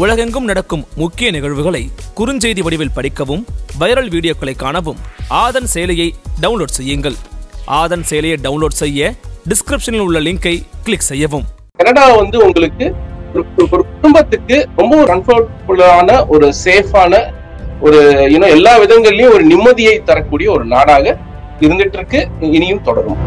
உலகெங்கும் நடக்கும் முக்கிய நிகழ்வுகளை குறுஞ்செய்தி வடிவில் படிக்கவும் வைரல் வீடியோக்களை காணவும் ஆதன் செயலியை டவுன்லோட் செய்யுங்கள். ஆதன் செயலியை டவுன்லோட் செய்ய டிஸ்கிரிப்ஷனில் உள்ள லிங்கை கிளிக் செய்யவும். கனடா வந்து உங்களுக்கு ஒரு குடும்பத்துக்கு ரொம்ப ஒரு கம்ஃபர்டபுளான ஒரு சேஃபான ஒரு இன்னும் எல்லா விதங்கள்லயும் ஒரு நிம்மதியை தரக்கூடிய ஒரு நாடாக இருந்துட்டு இருக்கு. இனியும் தொடரும்.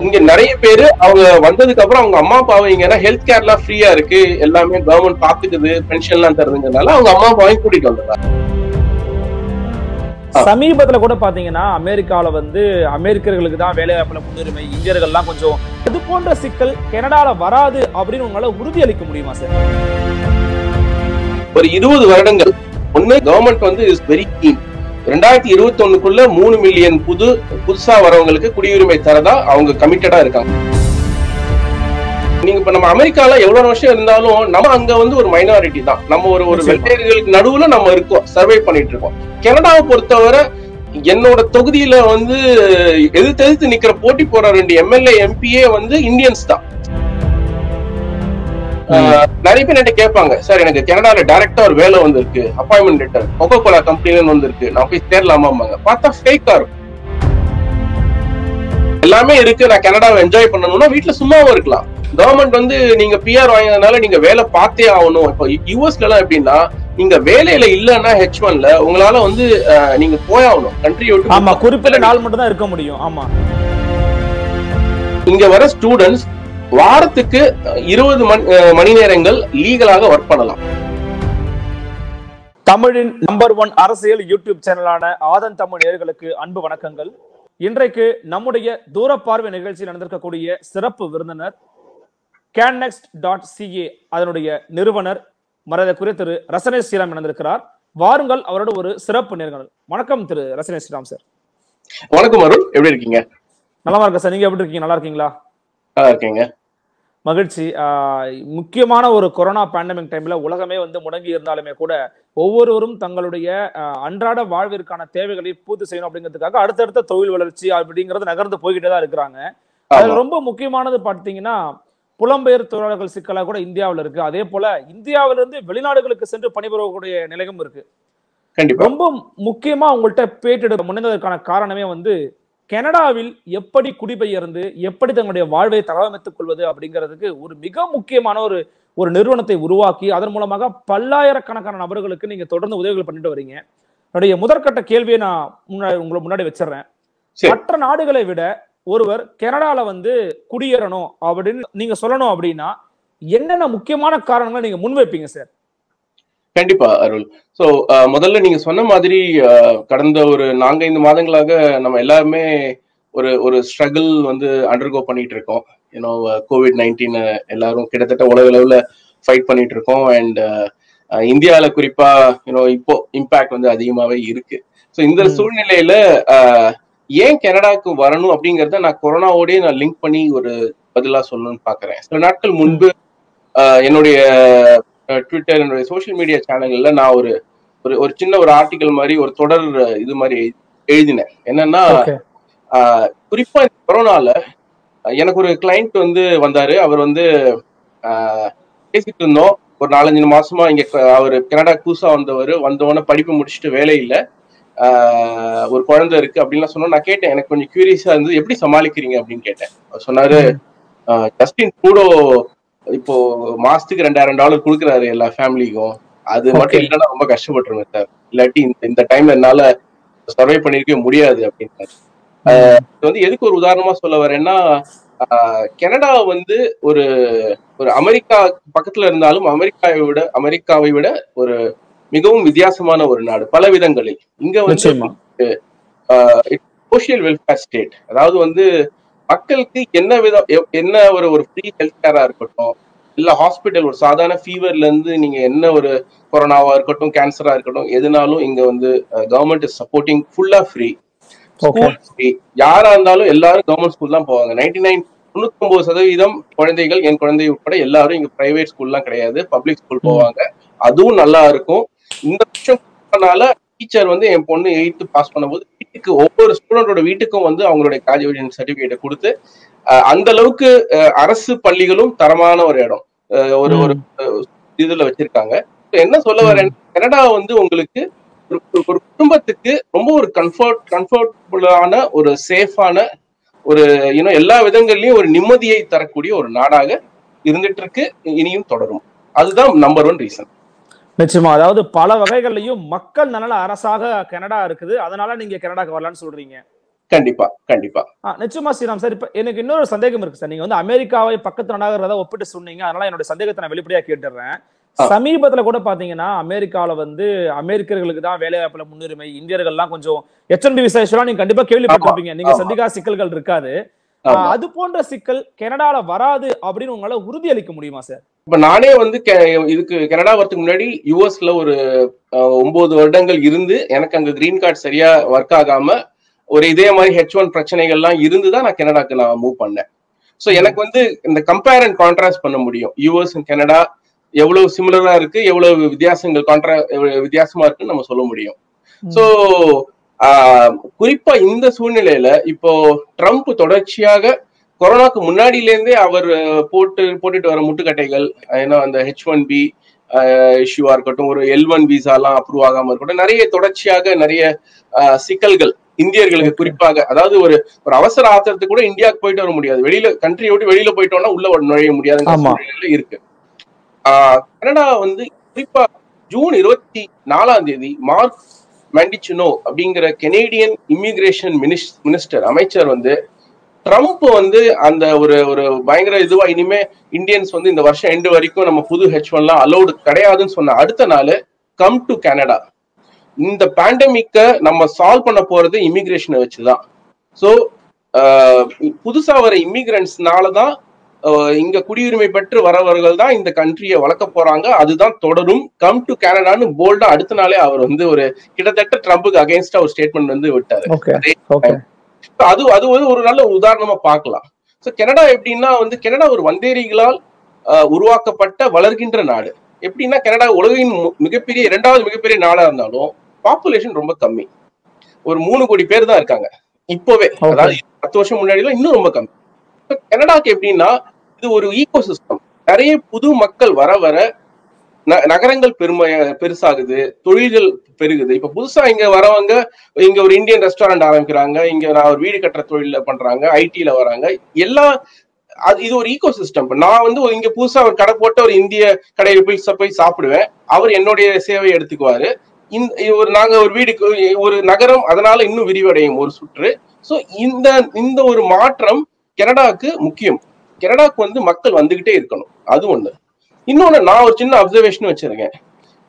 இங்க- நிறைய பேரு அவங்க வந்ததுக்கு அப்புறம் அவங்க அம்மா அப்பாவை இங்கன்னா ஹெல்த் கேர்லாம் ஃப்ரீயா இருக்கு. எல்லாமே கவர்மெண்ட் பாத்துக்குது. பென்ஷன் எல்லாம் தருதுங்கிறதுனால அவங்க அம்மா அப்பாவையும் கூட்டிட்டு வந்துடுறாங்க சமீபத்துல கூட பாத்தீங்கன்னா அமெரிக்கால வந்து அமெரிக்கர்களுக்கு தான் வேலை வாய்ப்புல முன்னுரிமை இந்தியர்கள்லாம் கொஞ்சம் இது போன்ற சிக்கல் கனடால வராது அப்படின்னு உங்களால உறுதியளிக்க முடியுமா சார் ஒரு இருபது வருடங்கள் ஒண்ணு கவர்மெண்ட் வந்து இஸ் வெரி கீன் ரெண்டாயிரத்தி இருபத்தி ஒண்ணுக்குள்ள மூணு மில்லியன் புது புதுசா வரவங்களுக்கு குடியுரிமை தரதா அவங்க கமிட்டடா இருக்காங்க. நீங்க இப்ப நம்ம அமெரிக்கால எவ்வளவு வருஷம் இருந்தாலும் நம்ம அங்க வந்து ஒரு மைனாரிட்டி தான். நம்ம ஒரு ஒரு. வெள்ளையர்களுக்கு நடுவுல நம்ம இருக்கோம் சர்வை பண்ணிட்டு இருக்கோம். கனடாவை பொறுத்தவரை என்னோட தொகுதியில வந்து எதிர்த்து எதிர்த்து நிக்கிற போட்டி போற ரெண்டு எம்எல்ஏ எம்பிஏ வந்து இந்தியன்ஸ் தான். நிறைய பேர் என்கிட்ட கேட்பாங்க சார் எனக்கு கனடால டைரக்டா ஒரு வேலை வந்திருக்கு அப்பாயின்மெண்ட் லெட்டர் கொக்கோ கோலா கம்பெனில வந்திருக்கு நான் போய் சேரலாமாம்பாங்க பார்த்தா ஃபேக்கா இருக்கும். எல்லாமே இருக்கு நான் கனடாவை என்ஜாய் பண்ணணும்னா வீட்ல சும்மாவும் இருக்கலாம். கவர்மெண்ட் வந்து நீங்க பிஆர் வாங்கினதுனால நீங்க வேலை பார்த்தே ஆகணும். இப்போ யூஎஸ்ல எல்லாம் எப்படின்னா நீங்க வேலையில இல்லைன்னா ஹெச் ஒன்ல உங்களால வந்து நீங்க போயாகணும் கண்ட்ரி ஆமா குறிப்பிட்ட நாள் மட்டும் தான் இருக்க முடியும். ஆமா. இங்க வர ஸ்டூடெண்ட்ஸ் வாரத்துக்கு இருபது மணி நேரங்கள் லீகலாக ஒர்க் பண்ணலாம். தமிழின் நம்பர் ஒன் அரசியல் யூடியூப் சேனலான ஆதன் தமிழ் நேயர்களுக்கு அன்பு வணக்கங்கள். இன்றைக்கு நம்முடைய தூர பார்வை நிகழ்ச்சியில் நடந்திருக்கக்கூடிய சிறப்பு விருந்தினர் கேன்னெக்ஸ்ட் டாட் சிஏ அதனுடைய நிறுவனர் மரியாதைக்குரிய திரு ரசனே ஸ்ரீராம் இணைந்திருக்கிறார். வாருங்கள் அவரோட ஒரு சிறப்பு நேர்காணல் வணக்கம் திரு ரசனே ஸ்ரீராம் சார். வணக்கம் அருள் எப்படி இருக்கீங்க? நலமா இருக்கா சார். நீங்க எப்படி இருக்கீங்க? நல்லா இருக்கீங்களா? நல்லா இருக்கீங்க மகிழ்ச்சி. முக்கியமான ஒரு கொரோனா பேண்டமிக் டைம்ல உலகமே வந்து முடங்கி இருந்தாலுமே கூட ஒவ்வொருவரும் தங்களுடைய அன்றாட வாழ்விற்கான தேவைகளை பூர்த்தி செய்யணும் அப்படிங்கிறதுக்காக அடுத்தடுத்த தொழில் வளர்ச்சி அப்படிங்கறது நகர்ந்து போய்கிட்டே தான் இருக்கிறாங்க. அதுல. ரொம்ப முக்கியமானது பார்த்தீங்கன்னா புலம்பெயர் தொழிலாளர்கள் சிக்கலா கூட இந்தியாவுல இருக்கு. அதே போல இந்தியாவில இருந்து வெளிநாடுகளுக்கு சென்று பணிபுரியக்கூடிய நிலையும் இருக்கு. கண்டிப்பா. ரொம்ப முக்கியமா உங்கள்கிட்ட பேட்டெடுக்க முனைந்ததற்கான காரணமே வந்து கனடாவில் எப்படி குடிபெயர்ந்து எப்படி தங்களுடைய வாழ்வை தகவமைத்துக் கொள்வது அப்படிங்கிறதுக்கு ஒரு மிக முக்கியமான ஒரு ஒரு நிறுவனத்தை உருவாக்கி அதன் மூலமாக பல்லாயிரக்கணக்கான நபர்களுக்கு நீங்க தொடர்ந்து உதவிகள் பண்ணிட்டு வரீங்க. என்னுடைய முதற்கட்ட கேள்வியை நான் முன்னாடி உங்களை முன்னாடி வச்சிடுறேன். மற்ற நாடுகளை விட ஒருவர் கனடால வந்து குடியேறணும் அப்படின்னு நீங்க சொல்லணும் அப்படின்னா என்னென்ன முக்கியமான காரணங்களை நீங்க முன்வைப்பீங்க சார்? கண்டிப்பா அருள். சோ முதல்ல நீங்க சொன்ன மாதிரி கடந்த ஒரு நான்கைந்து மாதங்களாக நம்ம எல்லாருமே ஒரு ஒரு ஸ்ட்ரகிள் வந்து அண்டர்கோ பண்ணிட்டு இருக்கோம் ஏன்னோ கோவிட் நைன்டீன் எல்லாரும் கிட்டத்தட்ட உலக அளவுல ஃபைட் பண்ணிட்டு இருக்கோம் அண்ட் இந்தியால குறிப்பா யூனோ இப்போ இம்பாக்ட் வந்து அதிகமாவே இருக்கு. ஸோ இந்த. சூழ்நிலையில ஏன் கனடாக்கு வரணும் அப்படிங்கறத நான் கொரோனாவோடய நான் லிங்க் பண்ணி ஒரு பதிலா சொல்லணும்னு பாக்குறேன். சில நாட்கள் முன்பு என்னுடைய ட்விட்டர் என்னுடைய சோஷியல் மீடியா சேனல்ல நான் ஒரு ஒரு ஒரு சின்ன ஒரு ஆர்டிகல் மாதிரி ஒரு தொடர் இது மாதிரி எழுதினேன். என்னன்னா குறிப்பா கொரோனால எனக்கு ஒரு கிளைண்ட் வந்து வந்தாரு. அவர் வந்து பேசிட்டு இருந்தோம். ஒரு நாலஞ்சு மாசமா இங்க அவரு கனடா புதுசா வந்தவர். வந்தவொடனே படிப்பு முடிச்சுட்டு வேலை இல்ல. ஆஹ் ஒரு குழந்தை இருக்கு அப்படின்லாம் சொன்னோம். நான் கேட்டேன் எனக்கு கொஞ்சம் கியூரியஸா இருந்தது. எப்படி சமாளிக்கிறீங்க? அப்படின்னு கேட்டேன். அவர் சொன்னாரு ஜஸ்டின் ட்ரூடோ இப்போ மாசத்துக்கு ரெண்டாயிரம் டாலர் கொடுக்குறாரு எல்லா ஃபேமிலிக்கும். அது மட்டும். இல்லைன்னா ரொம்ப கஷ்டப்பட்டுருவேன் சார். இல்லாட்டி இந்த டைம்ல என்னால சர்வை பண்ணிருக்கவே முடியாது அப்படின்னாரு இது வந்து எதுக்கு ஒரு உதாரணமா சொல்ல வரேன்னா கனடா வந்து ஒரு ஒரு அமெரிக்கா பக்கத்துல இருந்தாலும் அமெரிக்காவை விட அமெரிக்காவை விட ஒரு மிகவும் வித்தியாசமான ஒரு நாடு. பல விதங்களில். இங்க வந்து சோசியல் வெல்ஃபேர் ஸ்டேட் அதாவது வந்து மக்களுக்கு என்ன விதம் என்ன ஒரு ஒரு ஃப்ரீ ஹெல்த் கேரா இருக்கட்டும் இல்ல ஹாஸ்பிட்டல் ஒரு சாதாரண ஃபீவர்ல இருந்து நீங்க என்ன ஒரு கொரோனாவா இருக்கட்டும் கேன்சரா இருக்கட்டும் எதுனாலும் இங்க வந்து கவர்மெண்ட் இஸ் சப்போர்ட்டிங் ஃபுல்லா ஃப்ரீ ஓகே ஸ்கூல் ஃப்ரீ யாரா இருந்தாலும் எல்லாரும் கவர்மெண்ட் ஸ்கூல் தான் போவாங்க. நைன்டி நைன் தொண்ணூத்தி சதவீதம் குழந்தைகள் என் குழந்தை உட்பட எல்லாரும் இங்க பிரைவேட் ஸ்கூல்லாம் கிடையாது. பப்ளிக் ஸ்கூல் போவாங்க. அதுவும் நல்லா இருக்கும். இந்த வருஷம் டீச்சர் வந்து என் பொண்ணு எயித்து பாஸ் பண்ணும்போது வீட்டுக்கு ஒவ்வொரு ஸ்டூடெண்டோட வீட்டுக்கும் வந்து அவங்களுடைய கிராஜுவேஷன் சர்டிபிகேட்டை கொடுத்து அந்த அளவுக்கு அரசு பள்ளிகளும் தரமான ஒரு இடம். ஒரு ஒரு இதுல வச்சிருக்காங்க. என்ன சொல்ல வரேன் கனடா வந்து உங்களுக்கு ஒரு குடும்பத்துக்கு ரொம்ப ஒரு கம்ஃபர்ட் கம்ஃபர்டபுளான ஒரு சேஃபான ஒரு யூனோ எல்லா விதங்கள்லயும் ஒரு நிம்மதியை தரக்கூடிய ஒரு நாடாக இருந்துட்டு இருக்கு இனியும் தொடரும். அதுதான் நம்பர் ஒன் ரீசன் நிச்சயமா. அதாவது பல வகைகள்லயும் மக்கள் நலன அரசாக கனடா இருக்குது. அதனால நீங்க கனடாக்கு வரலாம்னு சொல்றீங்க. கண்டிப்பா கண்டிப்பா. நிச்சயமா ஸ்ரீராம். சார் இப்ப எனக்கு இன்னொரு சந்தேகம் இருக்கு சார். நீங்க வந்து அமெரிக்காவை பக்கத்து நாடாகிறத ஒப்பிட்டு சொன்னீங்க. அதனால என்னோட சந்தேகத்தை நான் வெளிப்படையா கேட்டுடுறேன் ஆ. சமீபத்துல கூட பாத்தீங்கன்னா அமெரிக்கால வந்து அமெரிக்கர்களுக்கு தான் வேலை வாய்ப்புல முன்னுரிமை இந்தியர்கள்லாம் கொஞ்சம் எச் ஒன் விசேஷம் நீங்க கண்டிப்பா கேள்விப்பட்டிருப்பீங்க. நீங்க. சந்திக்கா சிக்கல்கள் இருக்காது. அது போன்ற சிக்கல் கனடால வராது அப்படின்னு உங்களால உறுதியளிக்க முடியுமா சார்? இப்ப நானே வந்து இதுக்கு கனடா வரதுக்கு முன்னாடி யுஎஸ்ல ஒரு ஒன்பது வருடங்கள் இருந்து எனக்கு அங்க கிரீன் கார்டு சரியா ஒர்க் ஆகாம ஒரு இதே மாதிரி ஹெச் ஒன் பிரச்சனைகள்லாம் இருந்து தான் நான் கனடாக்கு நான் மூவ் பண்ணேன். ஸோ எனக்கு வந்து இந்த கம்பேர் அண்ட் கான்ட்ராஸ்ட் பண்ண முடியும். யூஎஸ் அண்ட் கனடா எவ்வளவு சிமிலரா இருக்கு எவ்வளவு வித்தியாசங்கள் கான்ட்ரா வித்தியாசமா இருக்குன்னு நம்ம சொல்ல முடியும். ஸோ குறிப்பா இந்த சூழ்நிலையில இப்போ ட்ரம்ப் தொடர்ச்சியாக கொரோனாக்கு முன்னாடியில இருந்தே அவர் போட்டு போட்டுட்டு வர முட்டுக்கட்டைகள் ஏன்னா அந்த ஹெச் ஒன் பி இஷ்யூவா இருக்கட்டும் ஒரு எல் ஒன் விசாலாம் அப்ரூவ் ஆகாம இருக்கட்டும் நிறைய தொடர்ச்சியாக நிறைய சிக்கல்கள் இந்தியர்களுக்கு குறிப்பாக அதாவது ஒரு ஒரு அவசர ஆத்திரத்துக்கு கூட இந்தியாவுக்கு போயிட்டு வர முடியாது. வெளியில கண்ட்ரி விட்டு வெளியில போயிட்டோம்னா உள்ள நுழைய முடியாதுங்கிற இருக்கு. ஆஹ் கனடா வந்து குறிப்பா ஜூன் இருபத்தி நாலாம் தேதி மார்க் மெண்டிச்சினோ அப்படிங்கிற கெனேடியன் இமிகிரேஷன் மினிஸ்டர் அமைச்சர் வந்து ட்ரம்ப் வந்து அந்த ஒரு ஒரு பயங்கர இதுவா இனிமே இந்தியன்ஸ் வந்து இந்த வருஷம் எண்டு வரைக்கும் நம்ம புது ஹெச் ஒன்லாம் அலௌடு கிடையாதுன்னு சொன்ன அடுத்த நாள் கம் டு கனடா இந்த பேண்டமிக்க நம்ம சால்வ் பண்ண போறது இமிகிரேஷனை வச்சுதான். ஸோ புதுசா வர இமிகிரண்ட்ஸ்னால தான் இங்க குடியுரிமை பெற்று வரவர்கள் தான் இந்த கண்ட்ரியை வளர்க்க போறாங்க. அதுதான் தொடரும். கம் டு கனடான்னு போல்டா அடுத்த நாளே அவர் வந்து ஒரு கிட்டத்தட்ட ட்ரம்புக்கு அகைன்ஸ்டா ஒரு ஸ்டேட்மெண்ட் வந்து விட்டாரு. அதே அது வந்து ஒரு நல்ல உதாரணமா பார்க்கலாம். ஸோ கனடா எப்படின்னா வந்து கனடா ஒரு வந்தேரிகளால் உருவாக்கப்பட்ட வளர்கின்ற நாடு. எப்படின்னா கனடா உலகின் மிகப்பெரிய இரண்டாவது மிகப்பெரிய நாடா இருந்தாலும் பாப்புலேஷன் ரொம்ப கம்மி. ஒரு மூணு கோடி பேர் தான் இருக்காங்க. இப்போவே. அதாவது பத்து வருஷம் முன்னாடி எல்லாம் இன்னும் ரொம்ப கம்மி. கனடாக்கு எப்படின்னா இது ஒரு ஈகோ சிஸ்டம் நிறைய புது மக்கள் வர வர ந- நகரங்கள் பெருமை பெருசாகுது தொழில்கள் பெருகுது. இப்ப புதுசா இங்க வரவங்க இங்க ஒரு இந்தியன் ரெஸ்டாரண்ட் ஆரம்பிக்கிறாங்க இங்க நான் ஒரு வீடு கட்டுற தொழில பண்றாங்க ஐடில வராங்க. எல்லா அது இது ஒரு ஈகோ சிஸ்டம் நான் வந்து இங்க புதுசா ஒரு கடை போட்டு ஒரு இந்திய கடையில போய் போய் சாப்பிடுவேன். அவர் என்னுடைய சேவையை எடுத்துக்குவாரு. இந்த ஒரு நாங்க ஒரு வீடுக்கு ஒரு நகரம் அதனால இன்னும் விரிவடையும் ஒரு சுற்று. சோ இந்த இந்த ஒரு மாற்றம் கனடாக்கு முக்கியம். கனடாக்கு வந்து மக்கள் வந்துகிட்டே இருக்கணும். அது ஒண்ணு. இன்னொன்னு நான் ஒரு சின்ன அப்சர்வேஷன் வச்சிருக்கேன்.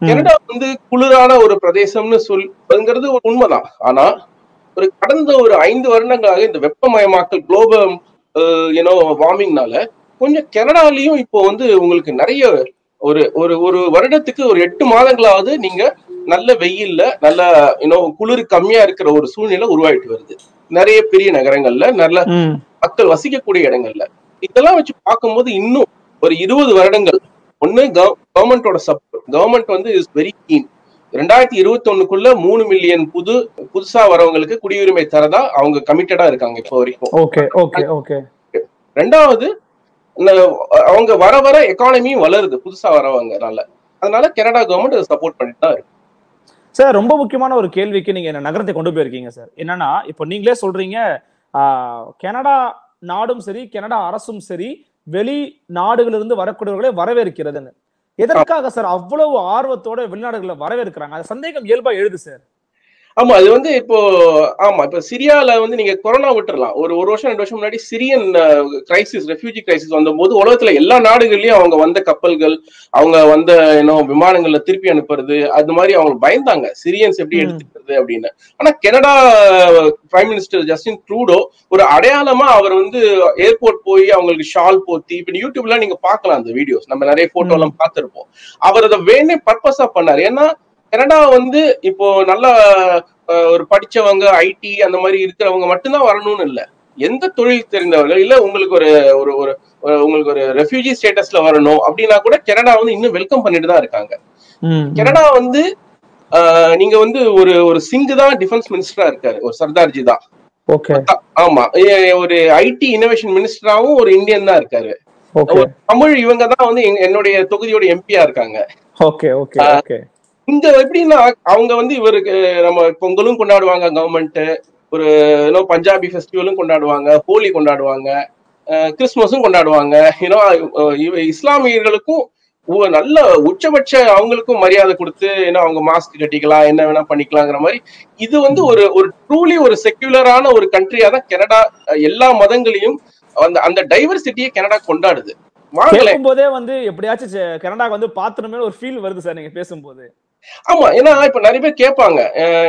கனடா வந்து குளிரான ஒரு பிரதேசம்னு சொல்ங்கிறது ஒரு உண்மைதான். ஆனா ஒரு கடந்த ஒரு ஐந்து வருடங்களாக இந்த வெப்பமயமாக்கல் குளோபல் யூனோ வார்மிங்னால கொஞ்சம் கனடாலையும் இப்போ வந்து உங்களுக்கு நிறைய ஒரு ஒரு ஒரு வருடத்துக்கு ஒரு எட்டு மாதங்களாவது நீங்க நல்ல வெயில்ல நல்ல யூனோ குளிர் கம்மியா இருக்கிற ஒரு சூழ்நிலை உருவாயிட்டு வருது. நிறைய பெரிய நகரங்கள்ல நல்ல மக்கள் வசிக்கக்கூடிய இடங்கள்ல. இதெல்லாம் வச்சு பார்க்கும்போது இன்னும் ஒரு இருபது வருடங்கள். ஒண்ணு கவர்மெண்டோட சப்போர்ட் கவர்மெண்ட் வந்து இஸ் வெரி கீன் ரெண்டாயிரத்தி இருபத்தி ஒண்ணுக்குள்ள மூணு மில்லியன் புது புதுசா வரவங்களுக்கு குடியுரிமை தரதா அவங்க கமிட்டடா இருக்காங்க இப்போ வரைக்கும். Okay okay okay. ரெண்டாவது அவங்க வர வர எக்கானமியும் வளருது புதுசா வரவங்கனால. அதனால கனடா கவர்மெண்ட் சப்போர்ட் பண்ணிட்டு தான் இருக்கு. சார் ரொம்ப முக்கியமான ஒரு கேள்விக்கு நீங்க என்ன நகரத்தை கொண்டு போயிருக்கீங்க சார். என்னன்னா இப்போ நீங்களே சொல்றீங்க கனடா நாடும் சரி கனடா அரசும் சரி வெளி நாடுகளிலிருந்து வரக்கூடியவர்களை வரவேற்கிறதுன்னு. எதற்காக சார் அவ்வளவு ஆர்வத்தோட வெளிநாடுகளை வரவேற்கிறாங்க? அந்த சந்தேகம் இயல்பா எழுது சார். ஆமா அது வந்து இப்போ ஆமா இப்ப சிரியால வந்து நீங்க கொரோனா விட்டுறலாம். ஒரு ஒரு வருஷம் ரெண்டு வருஷம் முன்னாடி சிரியன் கிரைசிஸ் ரெஃப்யூஜி கிரைசிஸ் வந்தபோது உலகத்துல எல்லா நாடுகள்லயும் அவங்க வந்த கப்பல்கள் அவங்க வந்த என்ன விமானங்கள்ல திருப்பி அனுப்புறது அது மாதிரி அவங்க பயந்தாங்க. சிரியன்ஸ் எப்படி. எடுத்துக்கிறது அப்படின்னு. ஆனா Canada prime minister Justin Trudeau ஒரு அடையாளமா அவர் வந்து ஏர்போர்ட் போய் அவங்களுக்கு ஷால் போத்தி இப்ப யூடியூப்ல நீங்க பார்க்கலாம் அந்த வீடியோஸ் நம்ம நிறைய போட்டோ எல்லாம் பார்த்திருப்போம். அவர் அதை வேணே பர்பஸா பண்ணாரு. ஏன்னா கனடா வந்து இப்போ நல்லா ஒரு படிச்சவங்க ஐடி அந்த மாதிரி இருக்கிறவங்க மட்டும்தான் வரணும்னு இல்ல. எந்த தொழில் தெரிந்தவர்கள் இல்ல உங்களுக்கு ஒரு ஒரு ஒரு உங்களுக்கு ஒரு ரெஃப்யூஜி ஸ்டேட்டஸ்ல வரணும் அப்படின்னா கூட கனடா வந்து இன்னும் வெல்கம் பண்ணிட்டு தான் இருக்காங்க. கனடா வந்து நீங்க வந்து ஒரு ஒரு சிங்கு தான் டிஃபென்ஸ் மினிஸ்டரா இருக்காரு ஒரு சர்தார்ஜி தான். ஓகே. ஆமா. ஒரு ஐடி இனோவேஷன் மினிஸ்டராவும் ஒரு இந்தியன் தான் இருக்காரு. ஓகே. தமிழ் இவங்க தான் வந்து என்னுடைய தொகுதியோட எம்பியா இருக்காங்க. இந்த எப்படின்னா அவங்க வந்து இவருக்கு நம்ம பொங்கலும் கொண்டாடுவாங்க கவர்மெண்ட் ஒரு ஏன்னோ பஞ்சாபி ஃபெஸ்டிவலும் கொண்டாடுவாங்க ஹோலி கொண்டாடுவாங்க அஹ் கிறிஸ்துமஸும் கொண்டாடுவாங்க. ஏன்னா இவ இஸ்லாமியர்களுக்கும் நல்ல உச்சபட்ச அவங்களுக்கும் மரியாதை கொடுத்து ஏன்னா அவங்க மாஸ்க் கட்டிக்கலாம் என்ன வேணா பண்ணிக்கலாங்கிற மாதிரி. இது வந்து ஒரு ஒரு ட்ரூலி ஒரு செக்யூலரான ஒரு கண்ட்ரியா தான் கனடா எல்லா மதங்களையும் அந்த அந்த டைவர்சிட்டியை கனடா கொண்டாடுது. போதே வந்து எப்படியாச்சும் கனடாக்கு வந்து பாத்திரமே ஒரு ஃபீல் வருது சார் நீங்க பேசும்போது. ஆமா ஏன்னா இப்ப நிறைய பேர் கேட்பாங்க.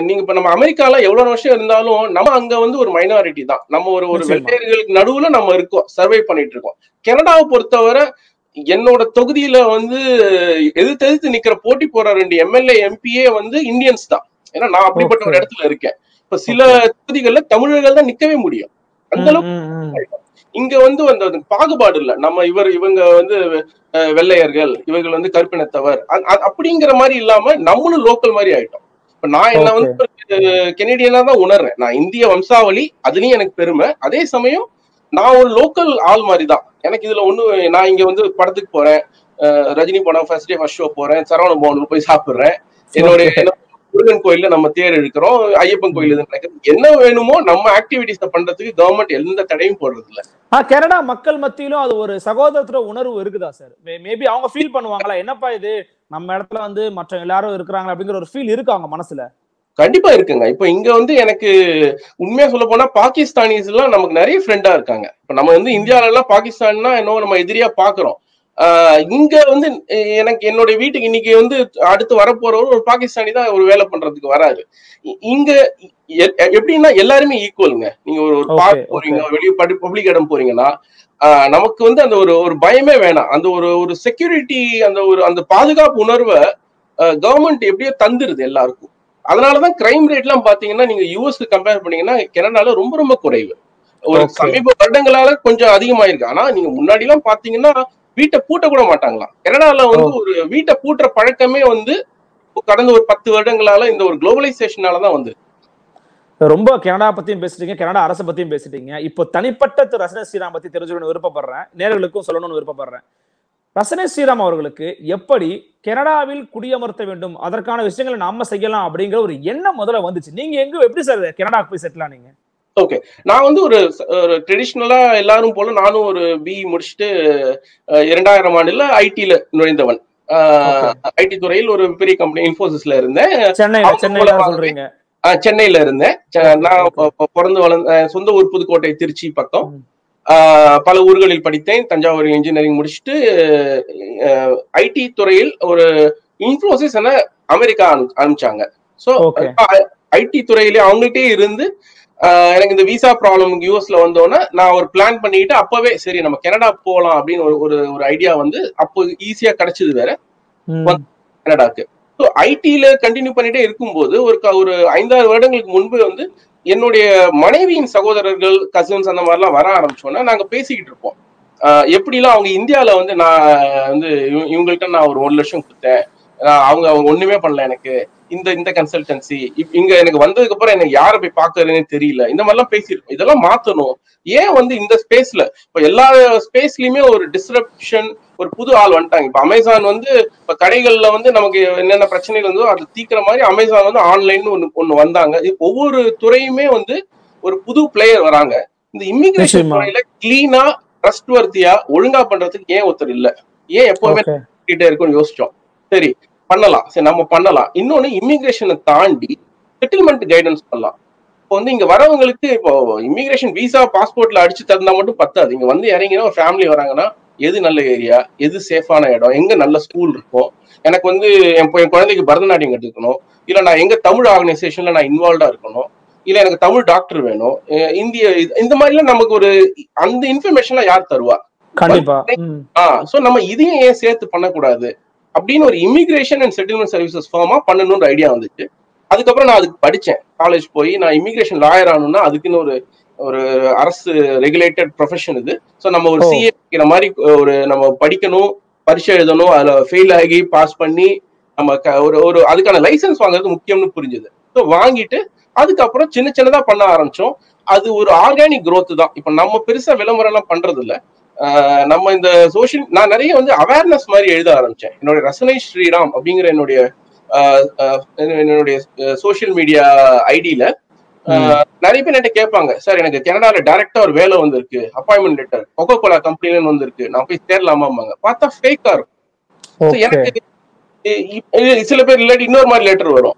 நீங்க இப்ப நம்ம அமெரிக்கால எவ்வளவு வருஷம் இருந்தாலும் நம்ம அங்க வந்து ஒரு மைனாரிட்டி தான். நம்ம ஒரு ஒரு. வெள்ளையர்களுக்கு நடுவுல நம்ம இருக்கோம் சர்வை பண்ணிட்டு இருக்கோம். கனடாவை பொறுத்தவரை என்னோட தொகுதியில வந்து எதிர்த்து எதிர்த்து நிக்கிற போட்டி போற ரெண்டு எம்எல்ஏ எம்பியே வந்து இந்தியன்ஸ் தான். ஏன்னா நான் அப்படிப்பட்ட ஒரு. இடத்துல இருக்கேன். இப்ப சில தொகுதிகள்ல தமிழர்கள் தான் நிக்கவே முடியும். அந்த அளவுக்கு. இங்க வந்து அந்த பாகுபாடு இல்ல. நம்ம இவர் இவங்க வந்து வெள்ளையர்கள் இவர்கள் வந்து கருப்பினத்தவர். அப்படிங்கிற மாதிரி இல்லாம நம்மளும் லோக்கல் மாதிரி ஆயிட்டோம். இப்ப நான் என்ன வந்து கெனடியனா தான் உணர்றேன். நான் இந்திய வம்சாவளி அதுலயும் எனக்கு பெருமை. அதே சமயம் நான் ஒரு லோக்கல் ஆள் மாதிரி தான் எனக்கு இதுல ஒண்ணு நான் இங்க வந்து படத்துக்கு போறேன். ரஜினி படம் ஃபர்ஸ்ட் டே ஃபர்ஸ்ட் ஷோ போறேன். சரவண பவனுக்கு போய் சாப்பிடுறேன். என்னுடைய என்ன- முருகன் கோயில்ல நம்ம தேர் இழுக்கிறோம். ஐயப்பன் கோயில் என்ன வேணுமோ நம்ம ஆக்டிவிட்டிஸ பண்றதுக்கு கவர்மெண்ட் எந்த தடையும் போடுறது இல்ல ஆ கனடா மக்கள் மத்தியிலும் அது ஒரு சகோதரத்துவ உணர்வு இருக்குதா சார் மேபி அவங்க ஃபீல் பண்ணுவாங்களா? என்னப்பா இது? நம்ம இடத்துல வந்து மற்ற எல்லாரும் இருக்கிறாங்க அப்படிங்கிற ஒரு ஃபீல் இருக்கு அவங்க மனசுல? கண்டிப்பா இருக்குங்க. இப்ப இங்க வந்து எனக்கு உண்மையா சொல்ல போனா பாகிஸ்தானிஸ் எல்லாம் நமக்கு நிறைய ஃப்ரெண்டா இருக்காங்க. இப்ப நம்ம வந்து இந்தியால எல்லாம் பாகிஸ்தான்னா என்னவோ நம்ம எதிரியா பாக்குறோம். இங்க வந்து எனக்கு என்னுடைய வீட்டுக்கு இன்னைக்கு வந்து அடுத்து வரப்போறவர் ஒரு பாகிஸ்தானி தான் ஒரு வேலை பண்றதுக்கு வராரு. இ- இங்க எப்படின்னா எல்லாருமே ஈக்குவலுங்க நீங்க ஒரு ஒரு பார்க் போறீங்க வெளியே பப்ளிக் இடம் போறீங்கன்னா நமக்கு வந்து அந்த ஒரு ஒரு பயமே வேணாம். அந்த ஒரு ஒரு செக்யூரிட்டி அந்த ஒரு அந்த பாதுகாப்பு உணர்வை கவர்மெண்ட் எப்படியோ தந்துருது எல்லாருக்கும். அதனாலதான் கிரைம் ரேட் எல்லாம் பாத்தீங்கன்னா நீங்க யூஎஸ்க்கு கம்பேர் பண்ணீங்கன்னா கனடால ரொம்ப ரொம்ப குறைவு. ஒரு. சமீப வருடங்களால கொஞ்சம் அதிகமாயிருக்கு. ஆனா நீங்க முன்னாடி எல்லாம் பாத்தீங்கன்னா வீட்டை பூட்ட கூட மாட்டாங்களாம். கனடால வந்து ஒரு வீட்டை பூட்டுற பழக்கமே வந்து கடந்த ஒரு பத்து வருடங்களால இந்த ஒரு குளோபலைசேஷனால தான் வந்து ரொம்ப கனடா பத்தியும் பேசிட்டீங்க கனடா அரசு பத்தியும் பேசிட்டீங்க. இப்போ தனிப்பட்ட திரு ரசன ஸ்ரீராம் பத்தி தெரிஞ்சுக்கணும்னு விருப்பப்படுறேன். நேர்களுக்கும் சொல்லணும்னு விருப்பப்படுறேன். ரசன ஸ்ரீராம் அவர்களுக்கு எப்படி கனடாவில் குடியமர்த்த வேண்டும் அதற்கான விஷயங்களை நாம செய்யலாம் அப்படிங்கிற ஒரு எண்ணம் முதல்ல வந்துச்சு. நீங்க எங்க எப்படி சார் கனடாக்கு போய் செட்டில் ஆனீங்க? நான் வந்து ஒரு ஒரு ட்ரெடிஷ்னலா எல்லாரும் போல நானும் ஒரு பி முடிச்சுட்டு அஹ், இரண்டாயிரம் ஆண்டுல ஐடில நுழைந்தவன். ஐடி துறையில் ஒரு பெரிய கம்பெனி இன்ஃபோசிஸ்ல இருந்தேன். சென்னையில இருந்தேன். நான் பிறந்து வளர்ந்த சொந்த ஊர் புதுக்கோட்டை திருச்சி பக்கம். பல ஊர்களில் படித்தேன். தஞ்சாவூர் இன்ஜினியரிங் முடிச்சுட்டு ஐடி துறையில் ஒரு இன்ஃபோசிஸ் என அமெரிக்கா அனு- அனுப்பிச்சாங்க. ஸோ. ஐடி துறையிலே அவங்கள்ட்டே இருந்து எனக்கு இந்த விசா ப்ராப்ளம் யூஎஸ்ல வந்தோன்னே நான் ஒரு பிளான் பண்ணிட்டு அப்பவே சரி நம்ம கனடா போகலாம் அப்படின்னு ஒரு ஒரு ஐடியா வந்து அப்போ ஈஸியா கிடைச்சது வேற. கனடாக்கு. ஸோ ஐடில கண்டினியூ பண்ணிட்டே இருக்கும்போது ஒரு ஒரு ஐந்தாறு வருடங்களுக்கு முன்பு வந்து என்னுடைய மனைவியின் சகோதரர்கள் கசின்ஸ் அந்த மாதிரிலாம் வர ஆரம்பிச்சோன்னா நாங்க பேசிக்கிட்டு இருப்போம். எப்படிலாம் அவங்க இந்தியால வந்து நான் வந்து இவ- இவங்கள்ட்ட நான் ஒரு ஒரு லட்சம் கொடுத்தேன். அவங்க அவங்க ஒண்ணுமே பண்ணல எனக்கு. இந்த இந்த கன்சல்டன்சி இங்க எனக்கு வந்ததுக்கு அப்புறம் எனக்கு யாரை போய் பாக்குறதுன்னு தெரியல. இந்த மாதிரிலாம் பேசியிருக்கோம். இதெல்லாம் மாத்தணும். ஏன் வந்து இந்த ஸ்பேஸ்ல இப்ப எல்லா ஸ்பேஸ்லயுமே ஒரு டிஸ்ரப்ஷன் ஒரு புது ஆள் வந்துட்டாங்க. இப்ப அமேசான் வந்து இப்ப கடைகள்ல வந்து நமக்கு என்னென்ன பிரச்சனைகள் இருந்தோ அது தீக்கிற மாதிரி அமேசான் வந்து ஆன்லைன் ஒண்ணு ஒண்ணு வந்தாங்க. இது ஒவ்வொரு துறையுமே வந்து ஒரு புது பிளேயர் வராங்க. இந்த இமிகிரேஷன். துறையில கிளீனா ட்ரஸ்ட் வர்த்தியா ஒழுங்கா பண்றதுக்கு ஏன் ஒருத்தர் இல்ல? ஏன் எப்பவுமே இருக்கும்னு யோசிச்சோம். சரி. பண்ணலாம். சரி நம்ம பண்ணலாம். இன்னொன்னு இமிகிரேஷனை தாண்டி செட்டில்மெண்ட் கைடன்ஸ் பண்ணலாம். இப்போ வந்து இங்க வரவங்களுக்கு இப்போ இமிகிரேஷன் விசா பாஸ்போர்ட்ல அடிச்சு தந்தா மட்டும் பத்தாது. இங்க வந்து இறங்கினா ஒரு ஃபேமிலி வராங்கன்னா எது நல்ல ஏரியா எது சேஃபான இடம் எங்க நல்ல ஸ்கூல் இருக்கும் எனக்கு வந்து என் என் குழந்தைக்கு பரதநாட்டியம் கத்துக்கணும் இல்ல நான் எங்க தமிழ் ஆர்கனைசேஷன்ல நான் இன்வால்வ்டா இருக்கணும் இல்ல எனக்கு தமிழ் டாக்டர் வேணும் இந்திய இந்த மாதிரிலாம் நமக்கு ஒரு அந்த இன்ஃபர்மேஷன்லாம் யார் தருவா? கண்டிப்பா. ம். ஆ சோ நம்ம இதையும் ஏன் சேர்த்து பண்ணக்கூடாது? அப்படின்னு ஒரு இமிகிரேஷன் அண்ட் செட்டில்மெண்ட் சர்வீசஸ் ஃபார்மா பண்ணணும்ன்ற ஐடியா வந்துச்சு. அதுக்கப்புறம் நான் அதுக்கு படிச்சேன். காலேஜ் போய் நான் இமிகிரேஷன் லாயர் ஆகணும்னா அதுக்குன்னு ஒரு ஒரு அரசு ரெகுலேட்டட் ப்ரொஃபஷன் இது. ஸோ நம்ம ஒரு. சிஏ மாதிரி ஒரு நம்ம படிக்கணும் பரீட்சை எழுதணும் அதுல ஃபெயில் ஆகி பாஸ் பண்ணி நம்ம ஒரு ஒரு அதுக்கான லைசன்ஸ் வாங்குறது முக்கியம்னு புரிஞ்சுது. ஸோ வாங்கிட்டு அதுக்கப்புறம் சின்ன சின்னதா பண்ண ஆரம்பிச்சோம். அது ஒரு ஆர்கானிக் growth தான். இப்போ நம்ம பெருசா விளம்பரம் எல்லாம் பண்றது இல்ல நம்ம இந்த சோஷியல் நான் நிறைய வந்து அவேர்னஸ் மாதிரி எழுத ஆரம்பிச்சேன். என்னுடைய ரசனை ஸ்ரீராம் அப்படிங்கிற என்னுடைய என்னுடைய சோஷியல் மீடியா ஐடியில நிறைய பேர் என்கிட்ட கேட்பாங்க. சார் எனக்கு கனடால டைரக்டா ஒரு வேலை வந்திருக்கு. அப்பாயின்மெண்ட் லெட்டர் கொக்கோ கோலா கம்பெனில வந்திருக்கு. நான் போய் சேரலாமாம்பாங்க பார்த்தா ஃபேக்கா இருக்கும். எனக்கு சில பேர் இல்லாட்டி இன்னொரு மாதிரி லெட்டர் வரும்.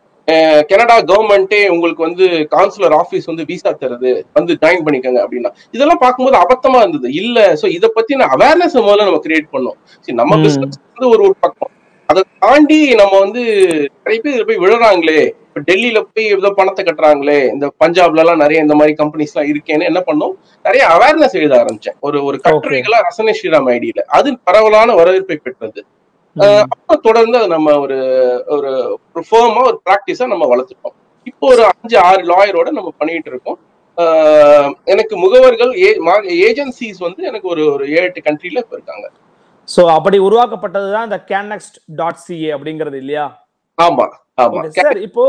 கனடா கவர்மெண்டே உங்களுக்கு வந்து கான்சுலர் ஆபீஸ் வந்து விசா தருது வந்து ஜாயின் பண்ணிக்கோங்க அப்படின்னா. இதெல்லாம் பார்க்கும்போது அபத்தமா இருந்தது. இல்ல சோ இத பத்தின அவேர்னஸ் முதல்ல நம்ம கிரியேட் பண்ணோம். சரி நம்ம. பிசினஸ் வந்து ஒரு ஒரு பக்கம். அதை தாண்டி நம்ம வந்து நிறைய பேர் இதுல போய் விழுறாங்களே. இப்ப டெல்லியில போய் ஏதோ பணத்தை கட்டுறாங்களே. இந்த பஞ்சாப்ல எல்லாம் நிறைய இந்த மாதிரி கம்பெனிஸ் எல்லாம் இருக்கேன்னு என்ன பண்ணோம்? நிறைய அவேர்னஸ் எழுத ஆரம்பிச்சேன். ஒரு ஒரு கட்டுரைகளா ரசனை ஸ்ரீராம் ஐடியில. அது பரவலான வரவேற்பை பெற்றது. அப்புறம் தொடர்ந்து அதை நம்ம ஒரு ஒரு ஃபேமா ஒரு ப்ராக்டிஸா நம்ம வளர்த்துட்டோம் இப்போ ஒரு அஞ்சு ஆறு லாயரோட நம்ம பண்ணிட்டு இருக்கோம். எனக்கு முகவர்கள் ஏஜென்சிஸ் வந்து எனக்கு ஒரு ஒரு ஏழு எட்டு கண்ட்ரில இப்ப இருக்காங்க. சோ அப்படி உருவாக்கப்பட்டதுதான் இந்த கேனெக்ஸ்ட் டாட் சிஏ அப்படிங்கிறது இல்லையா? ஆமா ஆமா. சார் இப்போ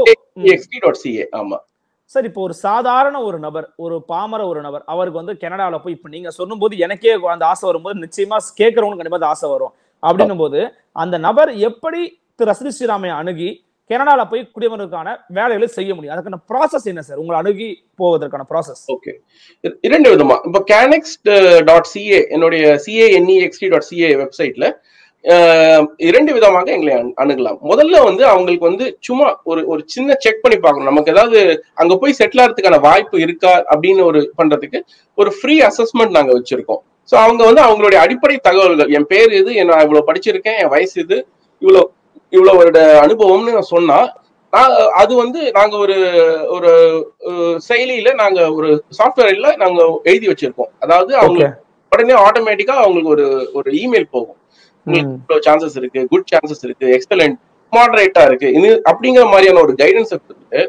டாட் சிஏ ஆமா. சார் இப்போ ஒரு சாதாரண ஒரு நபர் ஒரு பாமர ஒரு நபர் அவருக்கு வந்து கனடால போய் இப்ப நீங்க சொல்லும்போது எனக்கே அந்த ஆசை வரும்போது நிச்சயமா கேட்கறவங்களுக்கு கண்டிப்பா அந்த ஆசை வரும். அப்படின்னும் போது அந்த நபர் எப்படி திரு ரசதி ஸ்ரீராமை அணுகி கனடால போய் குடிமகனுக்கான வேலைகளை செய்ய முடியும்? அதுக்கான ப்ராசஸ் என்ன சார் உங்களை அணுகி போவதற்கான ப்ராசஸ் ஓகே இரண்டு விதமா. இப்போ கேனெக்ஸ் டாட் சிஏ என்னுடைய சிஏஎன்இஎக்ஸ்டி டாட் சிஏ வெப்சைட்ல இரண்டு விதமாக எங்களை அணுகலாம். முதல்ல வந்து அவங்களுக்கு வந்து சும்மா ஒரு ஒரு சின்ன செக் பண்ணி பார்க்கணும். நமக்கு ஏதாவது அங்க போய் செட்டில் ஆகிறதுக்கான வாய்ப்பு இருக்கா? அப்படின்னு ஒரு பண்றதுக்கு ஒரு ஃப்ரீ அசஸ்மெண்ட் நாங்க வச்சிருக்கோம். ஸோ அவங்க வந்து அவங்களுடைய அடிப்படை தகவல்கள். என் பேர் இது நான் இவ்வளவு படிச்சிருக்கேன் என் வயசு இது இவ்வளவு இவ்வளவு வருட அனுபவம்னு நான் சொன்னா நான் அது வந்து நாங்க ஒரு ஒரு செயலியில நாங்க ஒரு சாஃப்ட்வேர்ல நாங்க எழுதி வச்சிருக்கோம். அதாவது அவங்க உடனே ஆட்டோமேட்டிக்கா அவங்களுக்கு ஒரு ஒரு இமெயில் போகும். உங்களுக்கு சான்சஸ் இருக்கு குட் சான்சஸ் இருக்கு எக்ஸலண்ட் மாடரேட்டா இருக்கு. இது அப்படிங்கிற மாதிரியான ஒரு கைடன்ஸ் கொடுத்துட்டு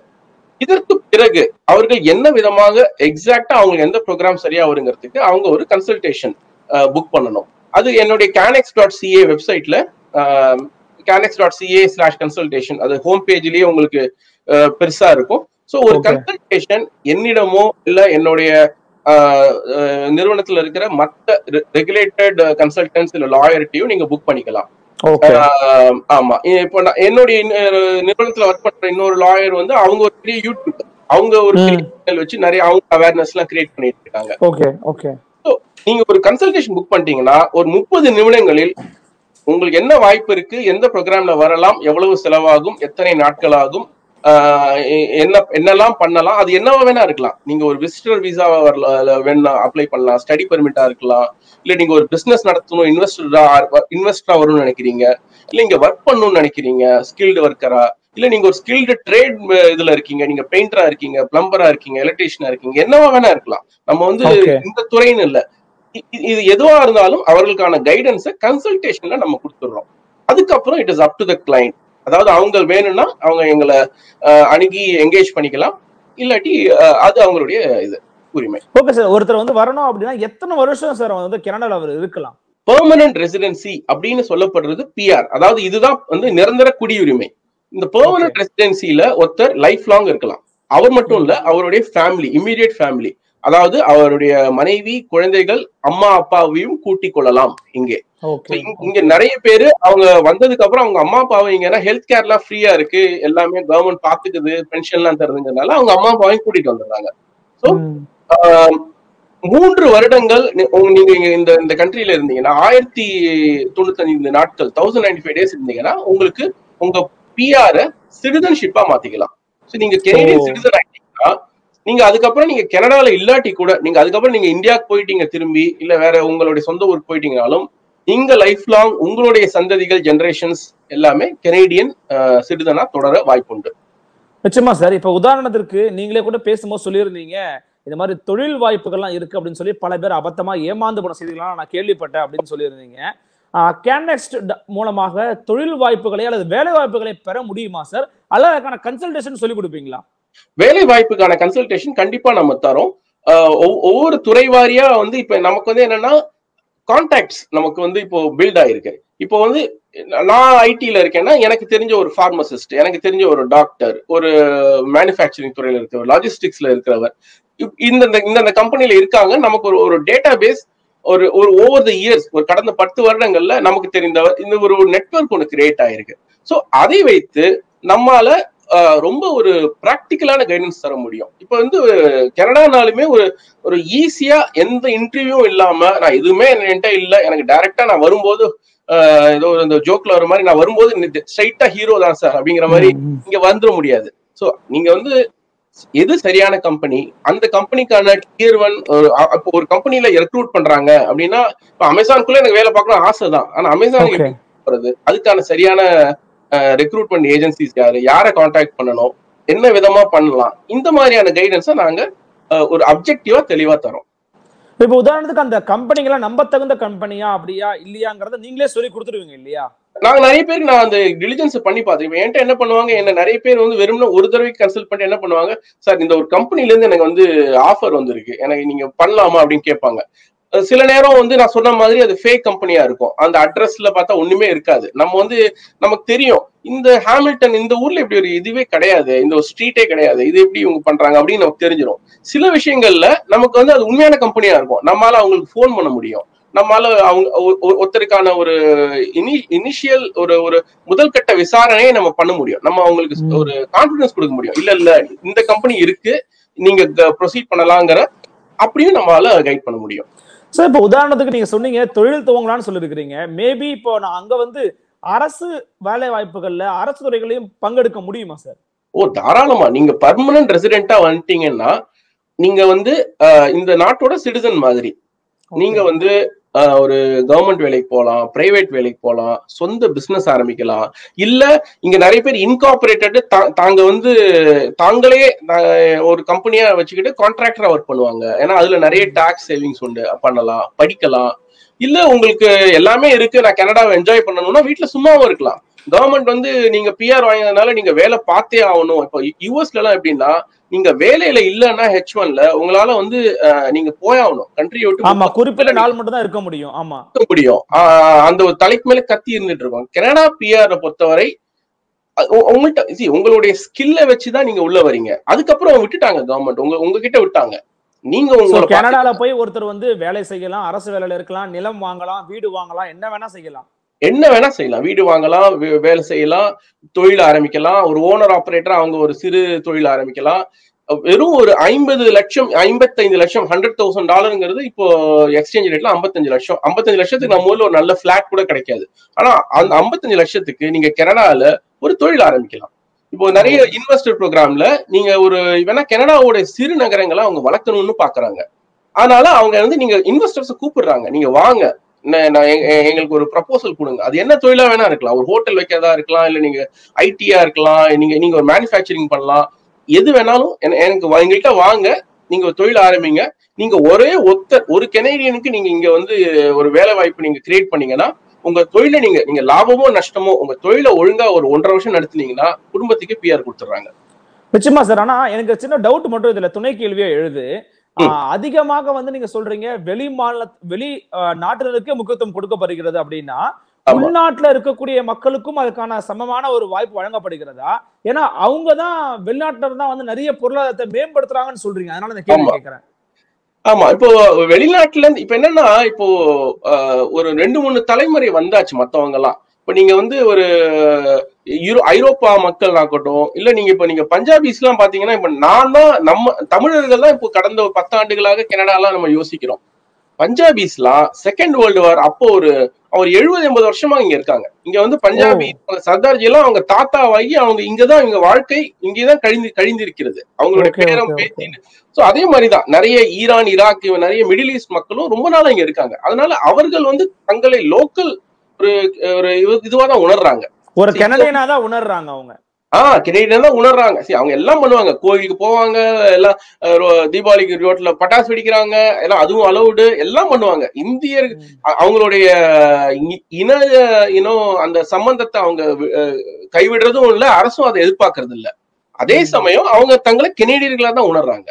இதற்கு பிறகு அவர்கள் என்ன விதமாக எக்ஸாக்டா அவங்க எந்த ப்ரோக்ராம் சரியா வருங்கிறதுக்கு அவங்க ஒரு கன்சல்டேஷன் புக் பண்ணணும். அது என்னுடைய கேனெக்ஸ் டாட் சிஏ வெப்சைட்ல Canex dot CA slash consultation அது ஹோம் பேஜ்லயே உங்களுக்கு பெருசா இருக்கும். ஸோ ஒரு. கன்சல்டேஷன் என்னிடமோ இல்ல என்னுடைய நிறுவனத்துல இருக்கிற மத்த ரெகுலேட்டட் கன்சல்டன்ஸ் இல்ல லாயர்ட்டையும் நீங்க புக் பண்ணிக்கலாம். ஆமா. இப்போ நான் என்னுடைய நிறுவனத்துல ஒர்க் பண்ற இன்னொரு லாயர் வந்து அவங்க ஒரு பெரிய யூடியூப் அவங்க ஒரு வச்சு நிறைய அவங்க அவேர்னஸ் எல்லாம் கிரியேட் பண்ணிட்டு இருக்காங்க ஓகே ஓகே நீங்க ஒரு கன்சல்டேஷன் புக் பண்ணிட்டீங்கன்னா ஒரு முப்பது நிமிடங்களில் உங்களுக்கு என்ன வாய்ப்பு இருக்கு எந்த ப்ரோக்ராம்ல வரலாம் எவ்வளவு செலவாகும் எத்தனை நாட்கள் ஆகும் என்ன என்னெல்லாம் பண்ணலாம் அது என்னவா வேணா இருக்கலாம். நீங்க ஒரு விசிட்டர் விசாவா வரலாம் இல்ல வேணா அப்ளை பண்ணலாம் ஸ்டடி பெர்மிட்டா இருக்கலாம் இல்ல நீங்க ஒரு பிசினஸ் நடத்தணும் இன்வெஸ்டரா இன்வெஸ்டரா வரும்னு நினைக்கிறீங்க இல்ல இங்க ஒர்க் பண்ணணும்னு நினைக்கிறீங்க ஸ்கில்டு ஒர்க்கரா இல்ல நீங்க ஒரு ஸ்கில்டு ட்ரேட் இதுல இருக்கீங்க நீங்க பெயிண்டரா இருக்கீங்க பிளம்பரா இருக்கீங்க எலக்ட்ரீஷியனா இருக்கீங்க என்னவா வேணா இருக்கலாம். நம்ம வந்து. இந்த துறைன்னு இல்ல. இது எதுவா இருந்தாலும் அவர்களுக்கான கைடன்ஸை கன்சல்டேஷன்ல நம்ம கொடுத்துடுறோம். அதுக்கப்புறம் it is up to the client அதாவது அவங்க வேணும்னா அவங்க எங்களை அணுகி என்கேஜ் பண்ணிக்கலாம். இல்லாட்டி அது அவங்களுடைய இது. உரிமை. ஓகே சார் ஒருத்தர் வந்து வரணும் அப்படின்னா எத்தனை வருஷம் சார் வந்து கனடால அவர் இருக்கலாம்? பெர்மனன்ட் ரெசிடென்சி அப்படின்னு சொல்லப்படுறது பிஆர் அதாவது இதுதான் வந்து நிரந்தர குடியுரிமை. இந்த பெர்மனன்ட் ரெசிடென்சில ஒருத்தர் லைஃப் லாங் இருக்கலாம். அவர் மட்டும் இல்ல அவருடைய ஃபேமிலி இம்மீடியட் ஃபேமிலி அதாவது அவருடைய மனைவி குழந்தைகள் அம்மா அப்பாவையும் கூட்டிக் கொள்ளலாம் இங்கே. இங்க- இங்க நிறைய பேரு அவங்க வந்ததுக்கு அப்புறம் அவங்க அம்மா அப்பாவை இங்கன்னா ஹெல்த் கேர்லாம் ஃப்ரீயா இருக்கு. எல்லாமே கவர்மெண்ட் பாத்துக்குது பென்ஷன் எல்லாம் தருதுங்கிறதுனால அவங்க அம்மா அப்பாவையும் கூட்டிட்டு வந்துடுறாங்க. ஆஹ் மூன்று வருடங்கள் நீங்க இந்த இந்த கண்ட்ரில இருந்தீங்கன்னா ஆயிரத்தி தொண்ணூத்தஞ்சு நாட்கள் தௌசண்ட் நைன்டி ஃபைவ் டேஸ் இருந்தீங்கன்னா உங்களுக்கு உங்க பிஆர சிட்டிசன்ஷிப்பா மாத்திக்கலாம். ஸோ நீங்க கெனடியன். சிட்டிசன் ஆயிட்டீங்கன்னா நீங்க அதுக்கப்புறம் நீங்க கனடால இல்லாட்டி கூட நீங்க அதுக்கப்புறம் நீங்க இந்தியாவுக்கு போயிட்டீங்க திரும்பி இல்ல வேற உங்களுடைய சொந்த ஊருக்கு போயிட்டீங்கனாலும் நீங்க லைஃப் லாங் உங்களுடைய சந்ததிகள் ஜெனரேஷன்ஸ் எல்லாமே கெனடியன் சிட்டிசனா தொடர வாய்ப்புண்டு. நிச்சயமா சார். இப்ப உதாரணத்திற்கு நீங்களே கூட பேசும்போது சொல்லியிருந்தீங்க. இந்த மாதிரி தொழில் வாய்ப்புகள்லாம் இருக்கு அப்படின்னு சொல்லி பல பேர் அபத்தமா ஏமாந்து போன செய்திகள்லாம் நான் கேள்விப்பட்டேன் அப்படின்னு சொல்லியிருந்தீங்க. கேனெக்ஸ்ட் மூலமாக தொழில் வாய்ப்புகளை அல்லது வேலை வாய்ப்புகளை பெற முடியுமா சார் அல்லது அதுக்கான கன்சல்டேஷன் சொல்லி கொடுப்பீங்களா? வேலை வாய்ப்புக்கான கன்சல்டேஷன் கண்டிப்பா நம்ம தரோம். ஆஹ் ஒவ்வொரு துறை வாரியா வந்து இப்ப நமக்கு வந்து என்னன்னா கான்டாக்ட்ஸ் நமக்கு வந்து இப்போ பில்ட் ஆயிருக்கு. இப்போ வந்து நான் ஐடில இருக்கேன்னா எனக்கு தெரிஞ்ச ஒரு ஃபார்மசிஸ்ட் எனக்கு தெரிஞ்ச ஒரு டாக்டர் ஒரு மேனுஃபேக்சரிங் துறையில இருக்கிறவர் லாஜிஸ்டிக்ஸ்ல இருக்கிறவர் இந்த இந்த- கம்பெனில இருக்காங்க. நமக்கு ஒரு ஒரு டேட்டா பேஸ் ஒரு ஒரு ஓவர் த இயர்ஸ் ஒரு கடந்த பத்து வருடங்கள்ல நமக்கு தெரிந்த இந்த ஒரு நெட்வொர்க் ஒன்று கிரியேட் ஆயிருக்கு. ஸோ அதை வைத்து நம்மால ரொம்ப ஒரு ப்ராக்டிக்கலான கைடன்ஸ் தர முடியும். இப்போ வந்து கனடானாலுமே ஒரு ஒரு ஈஸியா எந்த இன்டர்வியூவும் இல்லாம நான் எதுவுமே என்கிட்ட இல்ல. எனக்கு டைரக்டா நான் வரும்போது ஏதோ இந்த ஜோக்ல வர மாதிரி நான் வரும்போது ஸ்ட்ரைட்டா ஹீரோ தான் சார் அப்படிங்கிற மாதிரி இங்க வந்துட முடியாது. சோ நீங்க வந்து எது சரியான கம்பெனி அந்த கம்பெனிக்கான டியர் ஒன் இப்போ ஒரு கம்பெனில ரெக்ரூட் பண்றாங்க அப்படின்னா இப்போ அமேசானுக்குள்ள எனக்கு வேலை பார்க்கணும் ஆசை தான். ஆனா அமேசான் போறது? அதுக்கான சரியான ரெக்ரூட்மெண்ட் ஏஜென்சிஸ் யாரு? யாரை காண்டாக்ட் பண்ணணும்? என்ன விதமா பண்ணலாம்? இந்த மாதிரியான கைடன்ஸை நாங்க ஒரு அப்ஜெக்டிவா தெளிவா தரோம். இப்ப உதாரணத்துக்கு அந்த கம்பெனிங்கெல்லாம் நம்ப தகுந்த கம்பெனியா அப்படியா இல்லையாங்கிறத நீங்களே சொல்லி கொடுத்துருவீங்க இல்லையா? நாங்க நிறைய பேருக்கு நான் அந்த டெலிஜென்ஸ் பண்ணி பார்த்தேன். என்கிட்ட என்ன பண்ணுவாங்க? என்ன நிறைய பேர் வந்து வெறும்னா ஒரு தடவை கன்சல்ட் பண்ணி என்ன பண்ணுவாங்க? சார் இந்த ஒரு கம்பெனில இருந்து எனக்கு வந்து ஆஃபர் வந்திருக்கு. எனக்கு நீங்க பண்ணலாமா அப்படின்னு கேட்பாங்க. சில நேரம் வந்து நான் சொன்ன மாதிரி அது ஃபேக் கம்பெனியா இருக்கும். அந்த அட்ரஸ்ல பார்த்தா ஒண்ணுமே இருக்காது. நம்ம வந்து நமக்கு தெரியும். இந்த ஹாமில்டன் இந்த ஊர்ல இப்படி ஒரு இதுவே கிடையாது. இந்த ஒரு ஸ்ட்ரீட்டே கிடையாது. இது எப்படி இவங்க பண்றாங்க அப்படின்னு நமக்கு தெரிஞ்சிடும் சில விஷயங்கள்ல நமக்கு வந்து அது உண்மையான கம்பெனியா இருக்கும். நம்மளால அவங்களுக்கு ஃபோன் பண்ண முடியும். நம்மால அவங்க ஒருத்தருக்கான ஒரு இனி இனிஷியல் ஒரு ஒரு முதல் கட்ட விசாரணையை நம்ம பண்ண முடியும். நம்ம அவங்களுக்கு. ஒரு கான்பிடன்ஸ் கொடுக்க முடியும். இல்ல இல்ல இந்த கம்பெனி இருக்கு. நீங்க ப்ரொசீட் பண்ணலாங்கிற அப்படியும் நம்மளால கைட் பண்ண முடியும். சார் இப்போ உதாரணத்துக்கு நீங்க சொன்னீங்க தொழில் துவங்கலாம்னு சொல்லிருக்கிறீங்க. மேபி இப்போ நான் அங்க வந்து அரசு வேலை வாய்ப்புகள்ல அரசு துறைகளையும் பங்கெடுக்க முடியுமா சார் ஓ தாராளமா. நீங்க பர்மனன்ட் ரெசிடென்ட்டா வந்துட்டீங்கன்னா நீங்க வந்து இந்த நாட்டோட சிட்டிசன் மாதிரி. நீங்க வந்து ஒரு கவர்மெண்ட் வேலைக்கு போகலாம் பிரைவேட் வேலைக்கு போகலாம் சொந்த பிசினஸ் ஆரம்பிக்கலாம். இல்ல இங்க நிறைய பேர் இன்கார்பரேட்டட் தாங்க வந்து தாங்களே ஒரு கம்பெனியா வச்சுக்கிட்டு கான்ட்ராக்டரா ஒர்க் பண்ணுவாங்க. ஏன்னா அதுல நிறைய டாக்ஸ் சேவிங்ஸ் உண்டு. பண்ணலாம் படிக்கலாம். இல்ல உங்களுக்கு எல்லாமே இருக்கு. நான் கனடாவை என்ஜாய் பண்ணணும்னா வீட்ல சும்மாவும் இருக்கலாம். கவர்மெண்ட் வந்து நீங்க பிஆர் வாங்கினதுனால நீங்க வேலை பார்த்தே ஆகணும். இப்போ யூஎஸ்ல எல்லாம் எப்படின்னா நீங்க வேலையில இல்லைன்னா ஹெச் ஒன்ல உங்களால வந்து நீங்க போயாகணும் கண்ட்ரி விட்டு ஆமா குறிப்பிட்ட நாள் மட்டும் தான் இருக்க முடியும். ஆமா. இருக்க முடியும். அந்த ஒரு தலைக்கு மேல கத்தி இருந்துட்டு இருக்கும். கனடா பிஆர் பொறுத்தவரை அ- உ- உங்கள்ட்ட see, உங்களுடைய ஸ்கில்ல வச்சுதான் நீங்க உள்ள வரீங்க. அதுக்கப்புறம் விட்டுட்டாங்க கவர்மெண்ட் உங்க உங்ககிட்ட விட்டாங்க. நீங்க சோ உங்களை கனடால போய் ஒருத்தர் வந்து வேலை செய்யலாம் அரசு வேலையில இருக்கலாம் நிலம் வாங்கலாம் வீடு வாங்கலாம் என்ன வேணா செய்யலாம். என்ன வேணா செய்யலாம். வீடு வாங்கலாம் வேலை செய்யலாம் தொழில் ஆரம்பிக்கலாம். ஒரு ஓனர் ஆபரேட்டர் அவங்க ஒரு சிறு தொழில் ஆரம்பிக்கலாம். வெறும் ஒரு ஐம்பது லட்சம் ஐம்பத்தைந்து லட்சம் ஹண்ட்ரட் தௌசண்ட் டாலருங்கிறது இப்போ எக்ஸ்சேஞ்ச் ரேட்ல ஐம்பத்தஞ்சு லட்சம். ஐம்பத்தஞ்சு லட்சத்துக்கு நம்ம ஊர்ல ஒரு நல்ல பிளாட் கூட கிடைக்காது. ஆனா அந்த ஐம்பத்தஞ்சு லட்சத்துக்கு நீங்க கனடால ஒரு தொழில் ஆரம்பிக்கலாம். இப்போ நிறைய இன்வெஸ்டர் ப்ரோக்ராம்ல நீங்க ஒரு வேணா கனடாவோட சிறு நகரங்களை அவங்க வளர்க்கணும்னு பாக்குறாங்க. அதனால அவங்க வந்து நீங்க இன்வெஸ்டர்ஸ் கூப்பிடுறாங்க. நீங்க வாங்க. எங்களுக்கு ஒரு ப்ரப்போசல் கொடுங்க. அது என்ன தொழிலா வேணா இருக்கலாம். ஒரு ஹோட்டல் வைக்கிறதா இருக்கலாம் இல்ல நீங்க ஐடியா இருக்கலாம் நீங்க நீங்க ஒரு மேனுஃபேக்சரிங் பண்ணலாம். எது வேணாலும் என- எனக்கு எங்கள்கிட்ட வாங்க. நீங்க ஒரு தொழில் ஆரம்பிங்க. நீங்க ஒரே ஒத்த ஒரு கெனேடியனுக்கு நீங்க இங்க வந்து ஒரு வேலை வாய்ப்பு நீங்க கிரியேட் பண்ணீங்கன்னா உங்க தொழிலை நீங்க நீங்க லாபமோ நஷ்டமோ உங்க தொழிலை ஒழுங்கா ஒரு ஒன்றரை வருஷம் நடத்துனீங்கன்னா குடும்பத்துக்கு பிஆர் கொடுத்துட்றாங்க நிச்சயமா சார். ஆனா எனக்கு சின்ன டவுட் மட்டும் இதுல துணை கேள்வியா எழுது. அதிகமாக வந்து நீங்க சொல்றீங்க வெளி மாநில வெளி நாட்டினருக்கு முக்கியத்துவம் கொடுக்கப்படுகிறது அப்படின்னா. உள்நாட்டுல இருக்கக்கூடிய மக்களுக்கும் அதுக்கான சமமான ஒரு வாய்ப்பு வழங்கப்படுகிறதா? ஏன்னா அவங்க தான் வெளிநாட்டினர் தான் வந்து நிறைய பொருளாதாரத்தை மேம்படுத்துறாங்கன்னு சொல்றீங்க. அதனால இந்த கேள்வி. கேட்கிறேன். ஆமா இப்போ வெளிநாட்டுல இருந்து இப்ப என்னன்னா இப்போ ஒரு ரெண்டு மூணு தலைமுறை வந்தாச்சு மத்தவங்க எல்லாம் இப்ப நீங்க வந்து ஒரு யூரோ ஐரோப்பா மக்கள் ஆகட்டும் இல்ல நீங்க இப்ப நீங்க பஞ்சாபிஸ் எல்லாம் பாத்தீங்கன்னா இப்ப நான் தான் நம்ம தமிழர்கள் தான் இப்போ கடந்த பத்தாண்டுகளாக கனடாலாம் நம்ம யோசிக்கிறோம். பஞ்சாபிஸ்லாம் செகண்ட் வேர்ல்டு வார் அப்போ ஒரு அவர் எழுபது எண்பது வருஷமா இங்க இருக்காங்க. இங்க வந்து பஞ்சாபி சர்தார்ஜி எல்லாம் அவங்க தாத்தாவாகி அவங்க இங்கதான் இவங்க வாழ்க்கை இங்கேதான் கழிந்து கழிந்திருக்கிறது. அவங்களுடைய Okay, பேரம் பேத்தின்னு சோ அதே மாதிரிதான் நிறைய ஈரான் ஈராக் நிறைய மிடில் ஈஸ்ட் மக்களும் ரொம்ப நாளா இங்க இருக்காங்க. அதனால அவர்கள் வந்து தங்களை லோக்கல் ஒரு ஒரு இது- இதுவா தான் உணர்றாங்க. ஒரு கெனடியனா தான் உணர்றாங்க அவங்க. ஆஹ் கெனடியன் தான் உணர்றாங்க. சரி அவங்க எல்லாம் பண்ணுவாங்க. கோயிலுக்கு போவாங்க எல்லாம் தீபாவளிக்கு ரோட்ல பட்டாசு வெடிக்கிறாங்க எல்லாம் அதுவும் அலௌடு எல்லாம் பண்ணுவாங்க. இந்தியர் அவங்களுடைய இன இனம் அந்த சம்பந்தத்தை அவங்க கைவிடுறதும் இல்ல அரசும் அதை எதிர்பார்க்கறது இல்ல அதே சமயம் அவங்க தங்களை கெனடியர்களா தான் உணர்றாங்க.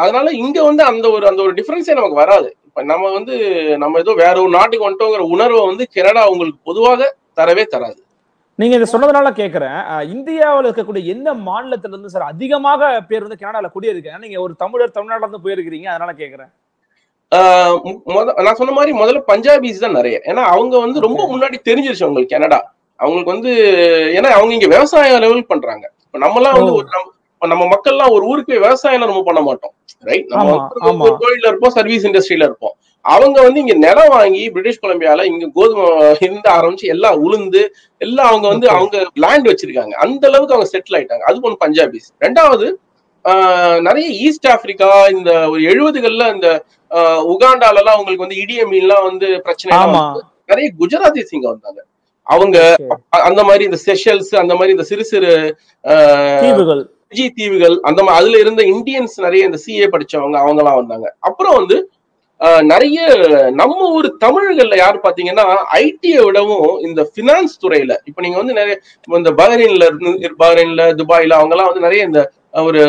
அதனால இங்க வந்து அந்த ஒரு அந்த ஒரு டிஃபரன்ஸே நமக்கு வராது. நம்ம வந்து நம்ம ஏதோ வேற ஒரு நாட்டுக்கு வந்துட்டோங்கிற உணர்வை வந்து கனடா உங்களுக்கு பொதுவாக தரவே தராது. நீங்க இதை சொன்னதுனால கேக்குறேன். அஹ் இந்தியாவுல இருக்கக்கூடிய எந்த மாநிலத்துல இருந்து சார் அதிகமாக பேர் வந்து கனடால குடியிருக்காங்க நீங்க ஒரு தமிழர் தமிழ்நாட்டுல இருந்து போயிருக்கிறீங்க அதனால முத நான் சொன்ன மாதிரி முதல்ல பஞ்சாபிஸ் தான் நிறைய. ஏன்னா அவங்க வந்து ரொம்ப. முன்னாடி தெரிஞ்சிருச்சு அவங்களுக்கு கனடா. அவங்களுக்கு வந்து ஏன்னா அவங்க இங்க விவசாயம் லெவல் பண்றாங்க. இப்ப நம்மலாம் வந்து. ஒரு நம்ம நம்ம மக்கள்லாம் ஒரு ஊருக்கு போய் விவசாயம் ரொம்ப பண்ண மாட்டோம் ரைட் நம்ம கோயில்ல இருப்போம் சர்வீஸ் இண்டஸ்ட்ரியில இருப்போம். அவங்க வந்து இங்க நிலம் வாங்கி பிரிட்டிஷ் கொலம்பியால இங்க கோதுமை இருந்து ஆரம்பிச்சு எல்லாம் உளுந்து எல்லாம் அவங்க வந்து. அவங்க லேண்ட் வச்சிருக்காங்க. அந்த அளவுக்கு அவங்க செட்டில் ஆயிட்டாங்க. அது ஒன்று பஞ்சாபிஸ். ரெண்டாவது நிறைய ஈஸ்ட் ஆப்பிரிக்கா இந்த ஒரு எழுபதுகள்ல இந்த உகாண்டால எல்லாம் உங்களுக்கு வந்து இடிய மீன்லாம் வந்து பிரச்சனை நிறைய குஜராத்திஸ் இங்க வந்தாங்க. அவங்க அந்த மாதிரி இந்த செஷல்ஸ் அந்த மாதிரி இந்த சிறு சிறு ஆஹ், தீவுகள் பிஜி தீவுகள் அந்த அதுல இருந்த இந்தியன்ஸ் நிறைய இந்த சிஏ படிச்சவங்க அவங்க எல்லாம் வந்தாங்க. அப்புறம் வந்து நிறைய நம்ம ஊர் தமிழர்கள்ல யார் பாத்தீங்கன்னா ஐடியை விடவும் இந்த பினான்ஸ் துறையில இப்ப நீங்க வந்து நிறைய இந்த பஹ்ரைன்ல இருந்து பஹ்ரைன்ல துபாயில அவங்க எல்லாம் வந்து நிறைய இந்த ஒரு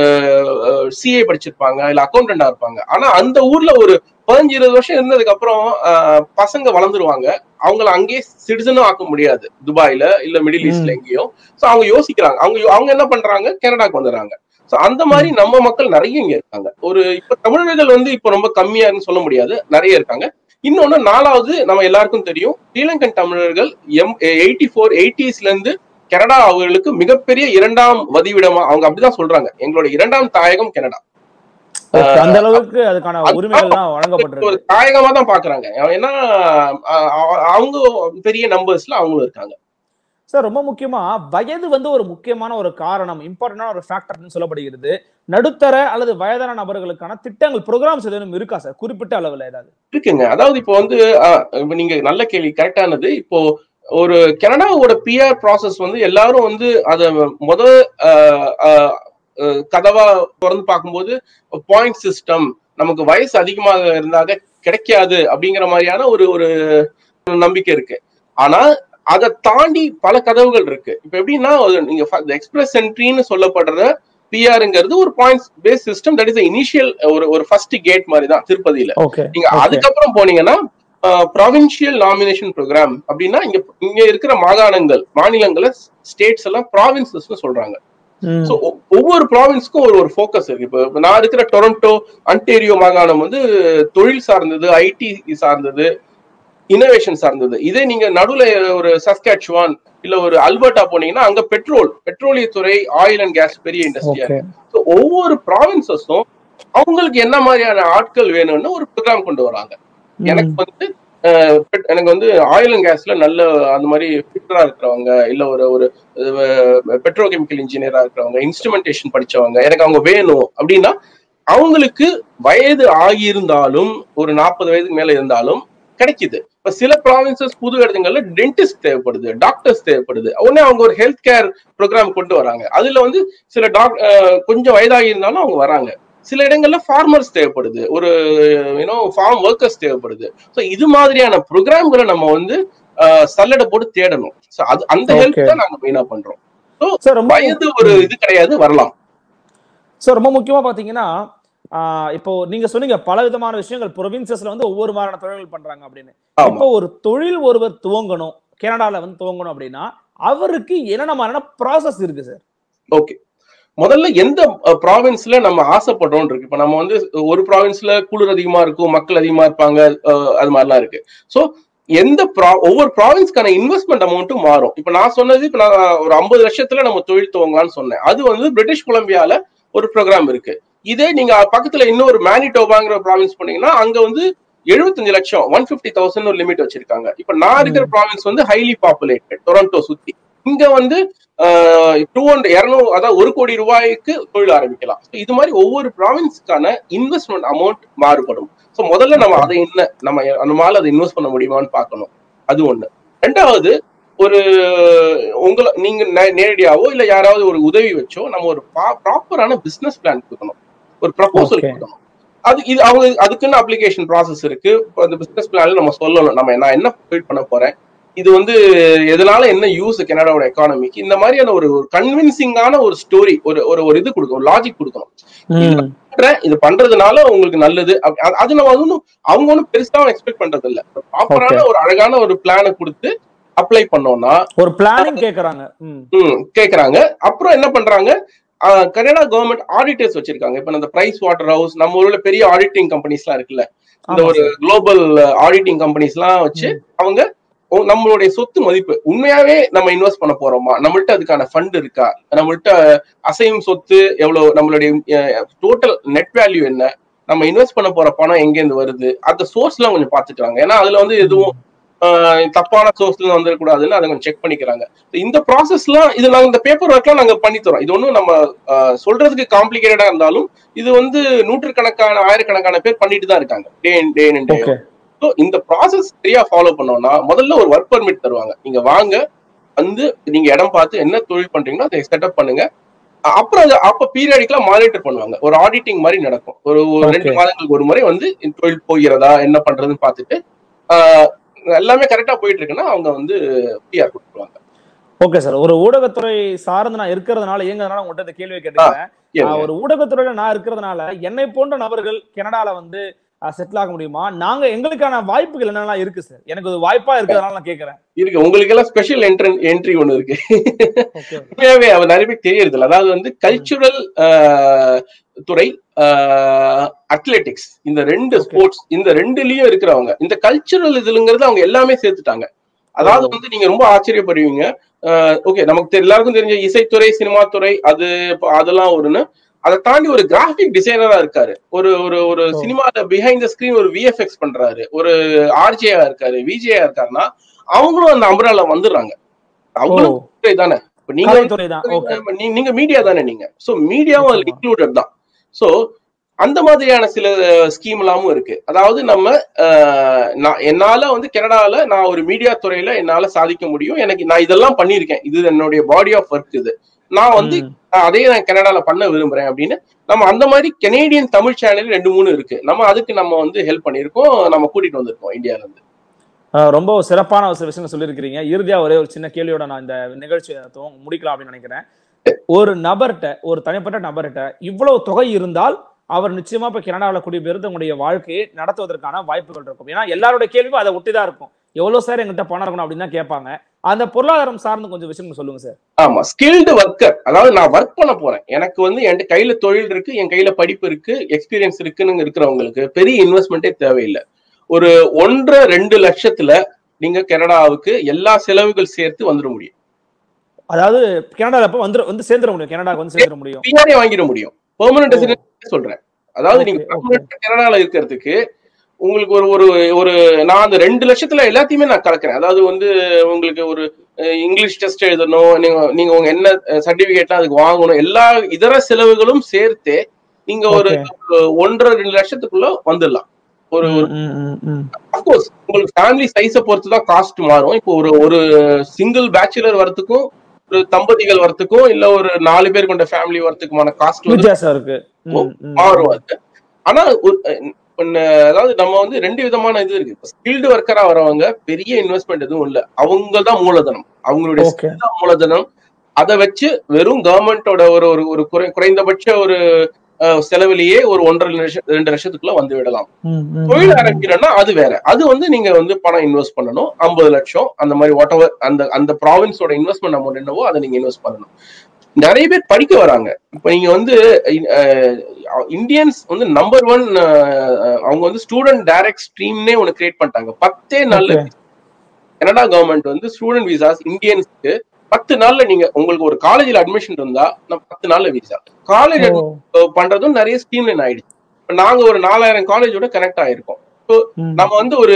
சிஏ படிச்சிருப்பாங்க இல்ல அக்கௌண்டண்டா இருப்பாங்க. ஆனா அந்த ஊர்ல ஒரு பதினஞ்சு இருபது வருஷம் இருந்ததுக்கு அப்புறம் பசங்க வளர்ந்துருவாங்க. அவங்கள அங்கேயே சிட்டிசனும் ஆக்க முடியாது. துபாயில இல்ல மிடில் ஈஸ்ட்ல ம். எங்கேயோ. சோ அவங்க யோசிக்கிறாங்க. அவங்க அவங்க என்ன பண்றாங்க? கனடாக்கு வந்துடுறாங்க. சோ அந்த மாதிரி நம்ம மக்கள் நிறைய இங்க இருக்காங்க. ஒரு இப்ப தமிழர்கள் வந்து இப்ப ரொம்ப கம்மியான்னு சொல்ல முடியாது. நிறைய இருக்காங்க. இன்னொன்னு நாலாவது நம்ம எல்லாருக்கும் தெரியும். ஸ்ரீலங்கன் தமிழர்கள் எம் எயிட்டி ஃபோர் எயிட்டிஸ்ல இருந்து கனடா அவர்களுக்கு மிகப்பெரிய இரண்டாம் வதிவிடமா அவங்க அப்படிதான் சொல்றாங்க. எங்களோட இரண்டாம் தாயகம் கனடா. அந்த அளவுக்கு அதுக்கான அது- உரிமைகள்லாம் வழங்கப்பட்டிருக்கு. தாயகமா தான் பாக்குறாங்க. ஏன்னா அவங்க பெரிய நம்பர்ஸ்ல அவங்களும் இருக்காங்க. சார் ரொம்ப முக்கியமா வயது வந்து ஒரு முக்கியமான ஒரு காரணம் இம்பார்ட்டன்டான ஒரு ஃபேக்டர்னு சொல்லப்படுகிறது. நடுத்தர அல்லது வயதான நபர்களுக்கான திட்டங்கள் ப்ரோக்ராம்ஸ் எதுவும் இருக்கா சார் குறிப்பிட்ட அளவுல ஏதாவது. இருக்குங்க. அதாவது இப்போ வந்து நீங்க நல்ல கேள்வி கரெக்டானது இப்போ ஒரு கனடாவோட பிஆர் ப்ராசஸ் வந்து எல்லாரும் வந்து அத முத கதவா திறந்து பார்க்கும்போது பாயிண்ட் சிஸ்டம் நமக்கு வயசு அதிகமாக இருந்தாக கிடைக்காது அப்படிங்கிற மாதிரியான ஒரு ஒரு நம்பிக்கை இருக்கு. ஆனா அதை தாண்டி பல கதவுகள் இருக்கு. இப்ப எப்படின்னா நீங்க எக்ஸ்பிரஸ் என்ட்ரின்னு சொல்லப்படுற பிஆர்ங்கிறது ஒரு points based system that is initial ஒரு ஒரு ஃபர்ஸ்ட் கேட் மாதிரி தான் திருப்பதியில நீங்க அதுக்கப்புறம் போனீங்கன்னா ப்ராவின்சியல் நாமினேஷன் ப்ரோக்ராம் அப்படின்னா இங்க இங்க இருக்கிற மாகாணங்கள் மாநிலங்களை ஸ்டேட்ஸ் எல்லாம் ப்ராவின்சஸ் சொல்றாங்க. ஸோ ஒவ்வொரு ப்ராவின்ஸ்க்கும் ஒரு ஒரு ஃபோக்கஸ் இருக்கு. இப்போ நான் இருக்கிற டொரண்டோ அன்டேரியோ மாகாணம் வந்து தொழில் சார்ந்தது ஐடி சார்ந்தது இனோவேஷன் சார்ந்தது. இதே நீங்க நடுவுல ஒரு சஸ்கேச்சுவான் இல்ல ஒரு அல்பர்ட்டா போனீங்கன்னா அங்க பெட்ரோல் பெட்ரோலியத்துறை ஆயில் அண்ட் கேஸ் பெரிய இண்டஸ்ட்ரியா ஸோ ஒவ்வொரு ப்ராவின்சஸும் அவங்களுக்கு என்ன மாதிரியான ஆட்கள் வேணும்னு ஒரு ப்ரோக்ராம் கொண்டு வராங்க. எனக்கு வந்து எனக்கு வந்து ஆயில் அண்ட் கேஸ்ல நல்ல அந்த மாதிரி ஃபிட்டரா இருக்கிறவங்க இல்ல ஒரு ஒரு பெட்ரோகெமிக்கல் இன்ஜினியரா இருக்கிறவங்க இன்ஸ்ட்ருமெண்டேஷன் படிச்சவங்க எனக்கு அவங்க வேணும் அப்படின்னா அவங்களுக்கு வயது ஆகியிருந்தாலும் ஒரு நாற்பது வயதுக்கு மேல இருந்தாலும் கிடைக்குது. இப்ப சில ப்ராவின்சஸ் புது இடங்கள்ல டென்டிஸ்ட் தேவைப்படுது டாக்டர்ஸ் தேவைப்படுது. உடனே அவங்க ஒரு ஹெல்த் கேர் ப்ரோக்ராம் கொண்டு வராங்க. அதுல வந்து சில டாக் கொஞ்சம் வயதாகி இருந்தாலும் அவங்க வராங்க. சில இடங்கள்ல ஃபார்மர்ஸ் தேவைப்படுது. ஒரு யூனோ ஃபார்ம் ஒர்க்கர்ஸ் தேவைப்படுது. ஸோ இது மாதிரியான ப்ரோக்ராம்களை நம்ம வந்து சல்லடை போட்டு தேடணும். ஸோ அது அந்த ஹெல்ப். தான் நாங்க மெயினா பண்றோம். சார் ரொம்ப வயது ஒரு இது கிடையாது வரலாம். சார் ரொம்ப முக்கியமா பாத்தீங்கன்னா இப்போ நீங்க சொன்னீங்க பல விதமான விஷயங்கள். ப்ரொவின்சஸ்ல வந்து ஒவ்வொரு மாதிரியான தொழில்கள் பண்றாங்க அப்படின்னு. இப்போ ஒரு தொழில் ஒருவர் துவங்கணும் கனடால வந்து துவங்கணும் அப்படின்னா அவருக்கு என்னென்ன மாதிரியான ப்ராசஸ் இருக்கு சார் ஓகே முதல்ல எந்த ப்ராவின்ஸ்ல நம்ம ஆசைப்படுறோம் இருக்கு? இப்ப நம்ம வந்து ஒரு ப்ராவின்ஸ்ல குளிர் அதிகமா இருக்கும் மக்கள் அதிகமா இருப்பாங்க அது மாதிரிலாம் இருக்கு. ஸோ எந்த ப்ரா ஒவ்வொரு ப்ராவின்ஸ்க்கான இன்வெஸ்ட்மெண்ட் அமௌண்ட்டும் மாறும். இப்ப நான் சொன்னது இப்ப நான் ஒரு ஐம்பது லட்சத்துல நம்ம தொழில் துவங்கலாம்னு சொன்னேன். அது வந்து பிரிட்டிஷ் கொலம்பியால ஒரு ப்ரோக்ராம் இருக்கு. இதே நீங்க பக்கத்துல இன்னொரு மேனிடோபாங்கிற ப்ராவின்ஸ் போனீங்கன்னா அங்க வந்து எழுபத்தஞ்சு லட்சம் ஒன் பிப்டி தௌசண்ட் ஒரு லிமிட் வச்சிருக்காங்க. இப்ப நான் இருக்கிற ப்ராவின்ஸ் வந்து ஹைலி பாப்புலேட்டட் டொரண்டோ சுத்தி. இங்க வந்து டூ ஹண்ட்ரட் இரநூறு அதாவது ஒரு கோடி ரூபாய்க்கு தொழில் ஆரம்பிக்கலாம். இது மாதிரி ஒவ்வொரு ப்ராவின்ஸ்க்கான இன்வெஸ்ட்மெண்ட் அமௌண்ட் மாறுபடும். ஸோ முதல்ல நம்ம அதை என்ன நம்ம நம்மளால அதை இன்வெஸ்ட் பண்ண முடியுமான்னு பார்க்கணும். அது ஒண்ணு. ரெண்டாவது ஒரு உங்களை நீங்க நேரடியாவோ இல்ல யாராவது ஒரு உதவி வச்சோ நம்ம ஒரு ப்ராப்பரான பிசினஸ் பிளான் கொடுக்கணும். ஒரு ப்ரப்போசல். கொடுக்கணும். அது இது அவங்க அதுக்குன்னு அப்ளிகேஷன் ப்ராசஸ் இருக்கு. அந்த பிசினஸ் பிளான்ல நம்ம சொல்லணும். நம்ம நான் என்ன ப்ரொவைட் பண்ண போறேன்? இது வந்து எதனால என்ன யூஸ் கனடாவோட எக்கானமிக்கு இந்த மாதிரியான ஒரு கன்வின்சிங்கான ஒரு ஸ்டோரி ஒரு ஒரு ஒரு இது கொடுக்கணும் லாஜிக் கொடுக்கணும். இது பண்றதுனால உங்களுக்கு நல்லது. அது- நம்ம ஒன்றும் அவங்க ஒன்றும் பெருசா எக்ஸ்பெக்ட் பண்றது இல்ல. ப்ராப்பரான. ஒரு அழகான ஒரு பிளானை கொடுத்து அப்ளை பண்ணோம்னா ஒரு பிளானிங் கேக்குறாங்க. ம். கேக்குறாங்க. அப்புறம் என்ன பண்றாங்க? கனடா கவர்மெண்ட் ஆடிட்டர்ஸ் வச்சிருக்காங்க. இப்ப இந்த பிரைஸ் வாட்டர் ஹவுஸ் நம்ம ஊர்ல பெரிய ஆடிட்டிங் கம்பெனிஸ் எல்லாம் இருக்குல்ல. இந்த ஒரு. குளோபல் ஆடிட்டிங் கம்பெனிஸ் எல்லாம் வச்சு அவங்க நம்மளுடைய சொத்து மதிப்பு. உண்மையாவே நம்ம இன்வெஸ்ட் பண்ண போறோமா? நம்மள்ட்ட அதுக்கான ஃபண்ட் இருக்கா? நம்மள்ட்ட அசையும் சொத்து எவ்வளவு? நம்மளுடைய டோட்டல் நெட் வேல்யூ என்ன? நம்ம இன்வெஸ்ட் பண்ண போற பணம் எங்க இருந்து வருது? அந்த சோர்ஸ் எல்லாம் கொஞ்சம் பாத்துக்கிறாங்க ஏன்னா அதுல வந்து எதுவும் ஆஹ், தப்பான சோர்ஸ்ல வந்துடக்கூடாதுன்னு அதை கொஞ்சம் செக் பண்ணிக்கிறாங்க. இந்த ப்ராசஸ்லாம் இது நாங்க இந்த பேப்பர் ஒர்க்லாம் நாங்க பண்ணி தரோம் இது ஒன்றும் நம்ம சொல்றதுக்கு காம்ப்ளிகேட்டடா இருந்தாலும் இது வந்து நூற்றுக்கணக்கான ஆயிரக்கணக்கான பேர் பண்ணிட்டு தான் இருக்காங்க. டே டே டே ஸோ இந்த ப்ராசஸ் சரியா ஃபாலோ பண்ணோம்னா முதல்ல ஒரு ஒர்க் பர்மிட் தருவாங்க. நீங்க வாங்க வந்து நீங்க இடம் பார்த்து என்ன தொழில் பண்றீங்களோ அதை செட்டப் பண்ணுங்க. அப்புறம் அது அப்ப பீரியாடிக்கலா மானிட்டர் பண்ணுவாங்க. ஒரு ஆடிட்டிங் மாதிரி நடக்கும். ஒரு. ரெண்டு மாதங்களுக்கு ஒரு முறை வந்து தொழில் போகிறதா என்ன பண்றதுன்னு பார்த்துட்டு எல்லாமே கரெக்டா போயிட்டு இருக்குன்னா அவங்க வந்து பிஆர் கொடுத்துருவாங்க. ஓகே சார் ஒரு ஊடகத்துறை சார்ந்து நான் இருக்கிறதுனால இயங்குறதுனால உங்கள்கிட்ட இந்த கேள்வி கேட்டுக்கிறேன். ஒரு ஊடகத்துறையில நான் இருக்கிறதுனால என்னை போன்ற நபர்கள் கனடால வந்து செட்டில் ஆக முடியுமா? நாங்க எங்களுக்கான வாய்ப்புகள் என்னெல்லாம் இருக்கு சார் எனக்கு ஒரு வாய்ப்பா இருக்கிறதுனால நான் கேட்கறேன் இருக்கு. உங்களுக்கு எல்லாம் ஸ்பெஷல் என்ட்ரன் என்ட்ரி ஒண்ணு இருக்கு. உண்மையாவே அவர் நிறைய பேர் தெரியறது இல்ல அதாவது வந்து கல்ச்சுரல் துறை அத்லெட்டிக்ஸ் இந்த ரெண்டு. ஸ்போர்ட்ஸ் இந்த ரெண்டுலயும் இருக்கிறவங்க இந்த கல்ச்சுரல் இதுலங்கிறது அவங்க எல்லாமே சேர்த்துட்டாங்க. அதாவது. வந்து நீங்க ரொம்ப ஆச்சரியப்படுவீங்க. ஓகே நமக்கு எல்லாருக்கும் தெரிஞ்ச இசைத்துறை சினிமா துறை அது அதெல்லாம் ஒருன்னு அதை தாண்டி ஒரு கிராஃபிக் டிசைனரா இருக்காரு. ஒரு ஒரு ஒரு. சினிமால பிஹைண்ட் த ஸ்கிரீன் ஒரு விஎஃப்எக்ஸ் பண்றாரு. ஒரு ஆர்ஜேயா இருக்காரு விஜயா இருக்காருன்னா அவங்களும் அந்த அம்பரால வந்துடுறாங்க. அவங்களும் தானே நீங்க நீங்க மீடியா தானே நீங்க. சோ மீடியாவும் அதுல. இன்க்ளூடட் தான். சோ அந்த மாதிரியான சில ஸ்கீம் எல்லாமும் இருக்கு. அதாவது நம்ம என்னால வந்து கனடால நான் ஒரு மீடியா துறையில என்னால சாதிக்க முடியும். எனக்கு நான் இதெல்லாம் பண்ணியிருக்கேன். இது என்னுடைய பாடி ஆஃப் ஒர்க் இது. நான் வந்து அதே நான் கனடால பண்ண விரும்புறேன் அப்படின்னு. நம்ம அந்த மாதிரி கெனேடியன் தமிழ் சேனல் ரெண்டு மூணு இருக்கு. நம்ம அதுக்கு நம்ம வந்து ஹெல்ப் பண்ணியிருக்கோம். நம்ம கூட்டிட்டு வந்திருக்கோம் இந்தியால இருந்து ரொம்ப சிறப்பான ஒரு விஷயங்கள் சொல்லியிருக்கிறீங்க. இறுதியா ஒரே ஒரு சின்ன கேள்வியோட நான் இந்த நிகழ்ச்சியை துவங்க- முடிக்கலாம் அப்படின்னு நினைக்கிறேன். ஒரு நபர்கிட்ட ஒரு தனிப்பட்ட நபர்கிட்ட இவ்வளவு தொகை இருந்தால் அவர் நிச்சயமா இப்ப கனடாவில் குடிபெயர்ந்து உங்களுடைய வாழ்க்கையை நடத்துவதற்கான வாய்ப்புகள் இருக்கும். ஏன்னா எல்லாரோட கேள்வியும் அதை ஒட்டி தான் இருக்கும். எவ்வளவு சார் எங்கிட்ட பணம் இருக்கணும் அப்படின்னு தான் கேட்பாங்க. அந்த பொருளாதாரம் சார்ந்து கொஞ்சம் விஷயங்கள் சொல்லுங்க சார். ஆமா ஸ்கில்டு ஒர்க்கர் அதாவது நான் ஒர்க் பண்ண போறேன். எனக்கு வந்து என் கையில தொழில் இருக்கு என் கையில படிப்பு இருக்கு எக்ஸ்பீரியன்ஸ் இருக்குன்னு இருக்கிறவங்களுக்கு பெரிய இன்வெஸ்ட்மெண்ட்டே தேவையில்லை. ஒரு ஒன்றரை ரெண்டு லட்சத்துல நீங்க கனடாவுக்கு எல்லா செலவுகள் சேர்த்து வந்துட முடியும். அதாவது கனடால இப்ப வந்து வந்து சேர்ந்துட முடியும். கனடாக்கு வந்து சேர்ந்துட முடியும். பிஆரே வாங்கிட முடியும். பெர்மனன்ட். ரெசிடென்ட் சொல்றேன். அதாவது நீங்க. பெர்மனன்ட் கனடால இருக்கிறதுக்கு உங்களுக்கு ஒரு ஒரு ஒரு நான் அந்த ரெண்டு லட்சத்துல எல்லாத்தையுமே நான் கலக்கிறேன். அதாவது வந்து உங்களுக்கு ஒரு இங்கிலீஷ் டெஸ்ட் எழுதணும் நீங்க நீங்க உங்க என்ன சர்டிபிகேட்லாம் அதுக்கு வாங்கணும் எல்லா இதர செலவுகளும் சேர்த்தே நீங்க ஒரு ஒன்றரை ரெண்டு லட்சத்துக்குள்ள வந்துடலாம். ஒரு. அப்கோர்ஸ் உங்களுக்கு ஃபேமிலி சைஸை பொறுத்து தான் காஸ்ட் மாறும். இப்போ ஒரு ஒரு சிங்கிள் பேச்சுலர் வரத்துக்கும் ஒரு தம்பதிகள் வரத்துக்கும் இல்ல ஒரு நாலு பேர் கொண்ட ஃபேமிலி வரத்துக்குமான காஸ்ட் வித்தியாசம் இருக்கு. மாறும் அது. ஆனா அதாவது நம்ம வந்து ரெண்டு விதமான இது இருக்கு. ஸ்கில்டு ஒர்க்கரா வரவங்க பெரிய இன்வெஸ்ட்மெண்ட் எதுவும் இல்ல. அவங்க தான் மூலதனம். அவங்களுடைய மூலதனம். அதை வச்சு வெறும் கவர்மெண்டோட ஒரு ஒரு ஒரு குறை குறைந்தபட்ச ஒரு செலவிலேயே ஒரு ஒன்றரை லட்சம் ரெண்டு லட்சத்துக்குள்ள வந்து விடலாம். தொழில். ஆரம்பிக்கிறோம்னா அது வேற. அது வந்து நீங்க வந்து பணம் இன்வெஸ்ட் பண்ணணும். ஐம்பது லட்சம் அந்த மாதிரி வாட் எவர் அந்த அந்த ப்ராவின்ஸோட இன்வெஸ்ட்மெண்ட் அமௌண்ட் என்னவோ அதை நீங்க இன்வெஸ்ட் பண்ணணும். நிறைய பேர் படிக்க வராங்க. இப்ப நீங்க வந்து இந்தியன்ஸ் வந்து நம்பர் ஒன் அவங்க வந்து ஸ்டூடெண்ட் டைரக்ட் ஸ்ட்ரீம்னே ஒன்னு கிரியேட் பண்ணிட்டாங்க. பத்தே நாள்ல. கனடா கவர்மெண்ட் வந்து ஸ்டூடெண்ட் விசாஸ் இந்தியன்ஸ்க்கு பத்து நாள்ல நீங்க உங்களுக்கு ஒரு காலேஜ்ல அட்மிஷன் இருந்தா நான் பத்து நாள்ல விசா காலேஜ் பண்றதும் நிறைய ஸ்ட்ரீம்லைன் ஆயிடுச்சு. இப்ப நாங்க ஒரு நாலாயிரம் காலேஜோட கனெக்ட் ஆயிருக்கோம். நம்ம வந்து ஒரு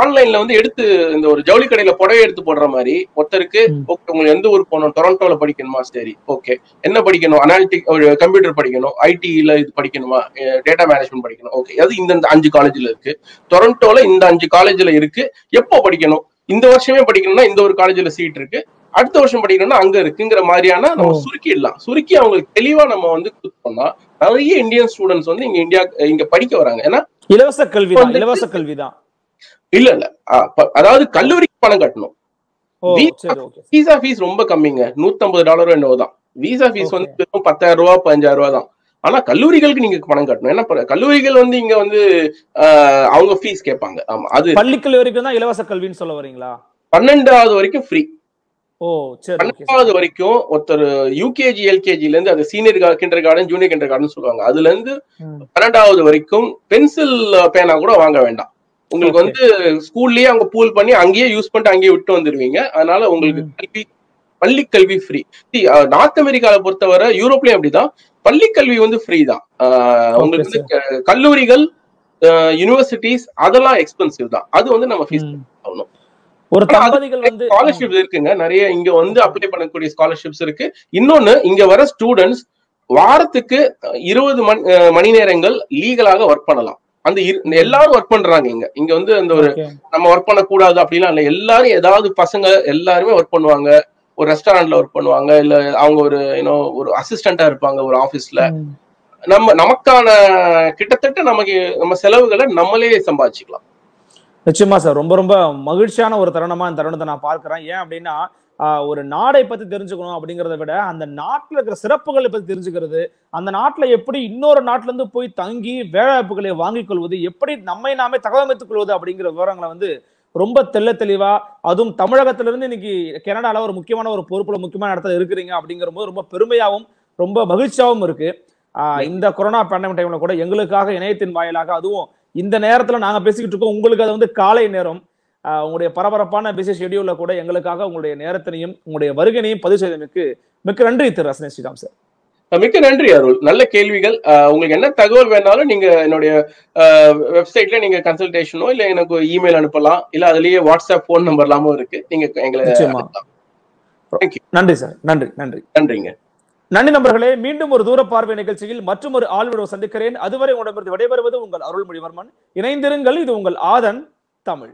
ஆன்லைன்ல வந்து எடுத்து இந்த ஒரு ஜவுளி கடையில புடவை எடுத்து போடுற மாதிரி ஒருத்தருக்கு. ஓகே உங்களுக்கு எந்த ஊர் போகணும்? டொரண்டோல படிக்கணுமா? சரி ஓகே. என்ன படிக்கணும்? அனாலிட்டிக் ஒரு கம்ப்யூட்டர் படிக்கணும். ஐடில இது படிக்கணுமா? டேட்டா மேனேஜ்மெண்ட் படிக்கணும். ஓகே அது இந்த அஞ்சு காலேஜ்ல இருக்கு. டொரண்டோல இந்த அஞ்சு காலேஜ்ல இருக்கு. எப்போ படிக்கணும்? இந்த வருஷமே படிக்கணும்னா இந்த ஒரு காலேஜ்ல சீட் இருக்கு. அடுத்த வருஷம் படிக்கணும்னா அங்க இருக்குங்கிற மாதிரியான நம்ம. சுருக்கிடலாம். சுருக்கி அவங்களுக்கு தெளிவா நம்ம வந்து கொடுத்தோம்னா நிறைய இந்தியன் ஸ்டூடெண்ட்ஸ் வந்து இங்க இந்தியா இங்க படிக்க வராங்க. ஏன்னா இலவச கல்விதான் வந்து- இலவச கல்விதான் இல்ல இல்ல. ப- அதாவது கல்லூரிக்கு பணம் கட்டணும். விசா ஃபீஸ் ரொம்ப கம்மிங்க. நூத்தம்பது டாலரோ என்னவோ தான். விசா ஃபீஸ் வந்து வெறும் பத்தாயிரம் ரூபாய் பதினஞ்சாயிரம் ரூபாய் தான். ஆனா கல்லூரிகளுக்கு நீங்க பணம் கட்டணும். ஏன்னா கல்லூரிகள் வந்து இங்க வந்து அவங்க ஃபீஸ் கேட்பாங்க. ஆமா அது பள்ளி கல்வி வரைக்கும் தான் இலவச கல்வின்னு சொல்ல வரீங்களா? பன்னெண்டாவது வரைக்கும் ஃப்ரீ பன்னெண்டாவது வரைக்கும் ஒருத்தர் யூகேஜி எல்கேஜில இருந்து அது senior kindergarten junior kindergarten சொல்லுவாங்க. அதுல இருந்து பன்னெண்டாவது வரைக்கும் பென்சில் பேனா கூட வாங்க வேண்டாம். உங்களுக்கு. வந்து ஸ்கூல்லயே அவங்க பூல் பண்ணி அங்கேயே யூஸ் பண்ணிட்டு அங்கேயே விட்டு வந்துருவீங்க. அதனால உங்களுக்கு. கல்வி பள்ளி கல்வி ஃப்ரீ நார்த் அமெரிக்காவை பொறுத்தவரை யூரோப்லயும் அப்படிதான். பள்ளி கல்வி வந்து ஃப்ரீ தான். உங்களுக்கு வந்து கல்லூரிகள் யூனிவர்சிட்டிஸ் அதெல்லாம் எக்ஸ்பென்சிவ் தான். அது வந்து நம்ம ஃபீஸ் ஆகணும் ஒரு தம்பதிகள் வந்து ஸ்காலர்ஷிப் இருக்குங்க. நிறைய இங்க வந்து அப்ளை பண்ணக்கூடிய ஸ்காலர்ஷிப்ஸ் இருக்கு. இன்னொன்னு இங்க வர ஸ்டூடெண்ட்ஸ் வாரத்துக்கு இருபது மணி நேரங்கள் லீகலாக ஒர்க் பண்ணலாம். அந்த எல்லாரும் ஒர்க் பண்றாங்க இங்க. இங்க வந்து அந்த ஒரு. நம்ம ஒர்க் பண்ணக்கூடாது அப்படிலாம் இல்ல. எல்லாரும் ஏதாவது பசங்க எல்லாருமே ஒர்க் பண்ணுவாங்க. ஒரு ரெஸ்டாரண்ட்ல ஒர்க் பண்ணுவாங்க. இல்ல அவங்க ஒரு யூனோ ஒரு அசிஸ்டண்டா இருப்பாங்க ஒரு ஆபீஸ்ல. நம்ம நமக்கான கிட்டத்தட்ட நமக்கு நம்ம செலவுகளை நம்மளே சம்பாதிச்சுக்கலாம். நிச்சயமா சார். ரொம்ப ரொம்ப மகிழ்ச்சியான ஒரு தருணமா இந்த தருணத்தை நான் பார்க்கிறேன். ஏன் அப்படின்னா ஒரு நாடை பத்தி தெரிஞ்சுக்கணும் அப்படிங்கறத விட அந்த நாட்டுல இருக்கிற சிறப்புகளை பத்தி தெரிஞ்சுக்கிறது அந்த நாட்டுல எப்படி இன்னொரு நாட்டுல இருந்து போய் தங்கி வேலைவாய்ப்புகளை வாங்கிக் கொள்வது எப்படி நம்மை நாமே தகவமைத்துக் கொள்வது அப்படிங்கிற விவரங்களை வந்து ரொம்ப தெள்ள தெளிவா அதுவும் தமிழகத்துல இருந்து இன்னைக்கு கனடால ஒரு முக்கியமான ஒரு பொறுப்புல முக்கியமான இடத்துல இருக்கிறீங்க அப்படிங்கிற போது ரொம்ப பெருமையாவும் ரொம்ப மகிழ்ச்சியாவும் இருக்கு. இந்த கொரோனா பேண்டமிக் டைம்ல கூட எங்களுக்காக இணையத்தின் வாயிலாக அதுவும் இந்த நேரத்துல நாங்க பேசிக்கிட்டு இருக்கோம். உங்களுக்கு அது வந்து காலை நேரம். உங்களுடைய பரபரப்பான பிசி ஷெடியூல்ல கூட எங்களுக்காக உங்களுடைய நேரத்தினையும் உங்களுடைய வருகையையும் பதிவு செய்தமைக்கு மிக்க நன்றி திரு ரசனே ஸ்ரீராம் சார். மிக்க நன்றி அருள். நல்ல கேள்விகள். உங்களுக்கு என்ன தகவல் வேணாலும் நீங்க என்னுடைய வெப்சைட்ல நீங்க கன்சல்டேஷனோ இல்ல எனக்கு இமெயில் அனுப்பலாம். இல்ல அதுலயே வாட்ஸ்அப் போன் நம்பர் எல்லாமும் இருக்கு. நீங்க எங்களை. நன்றி சார். நன்றி. நன்றி. நன்றிங்க. நன்றி நண்பர்களே மீண்டும் ஒரு தூர பார்வை நிகழ்ச்சியில் மற்றும் ஒரு ஆழ்விடவு சந்திக்கிறேன். அதுவரை உடம்பு விடைபெறுவது உங்கள் அருள்மொழிவர்மன். இணைந்திருங்கள் இது உங்கள் ஆதன் தமிழ்.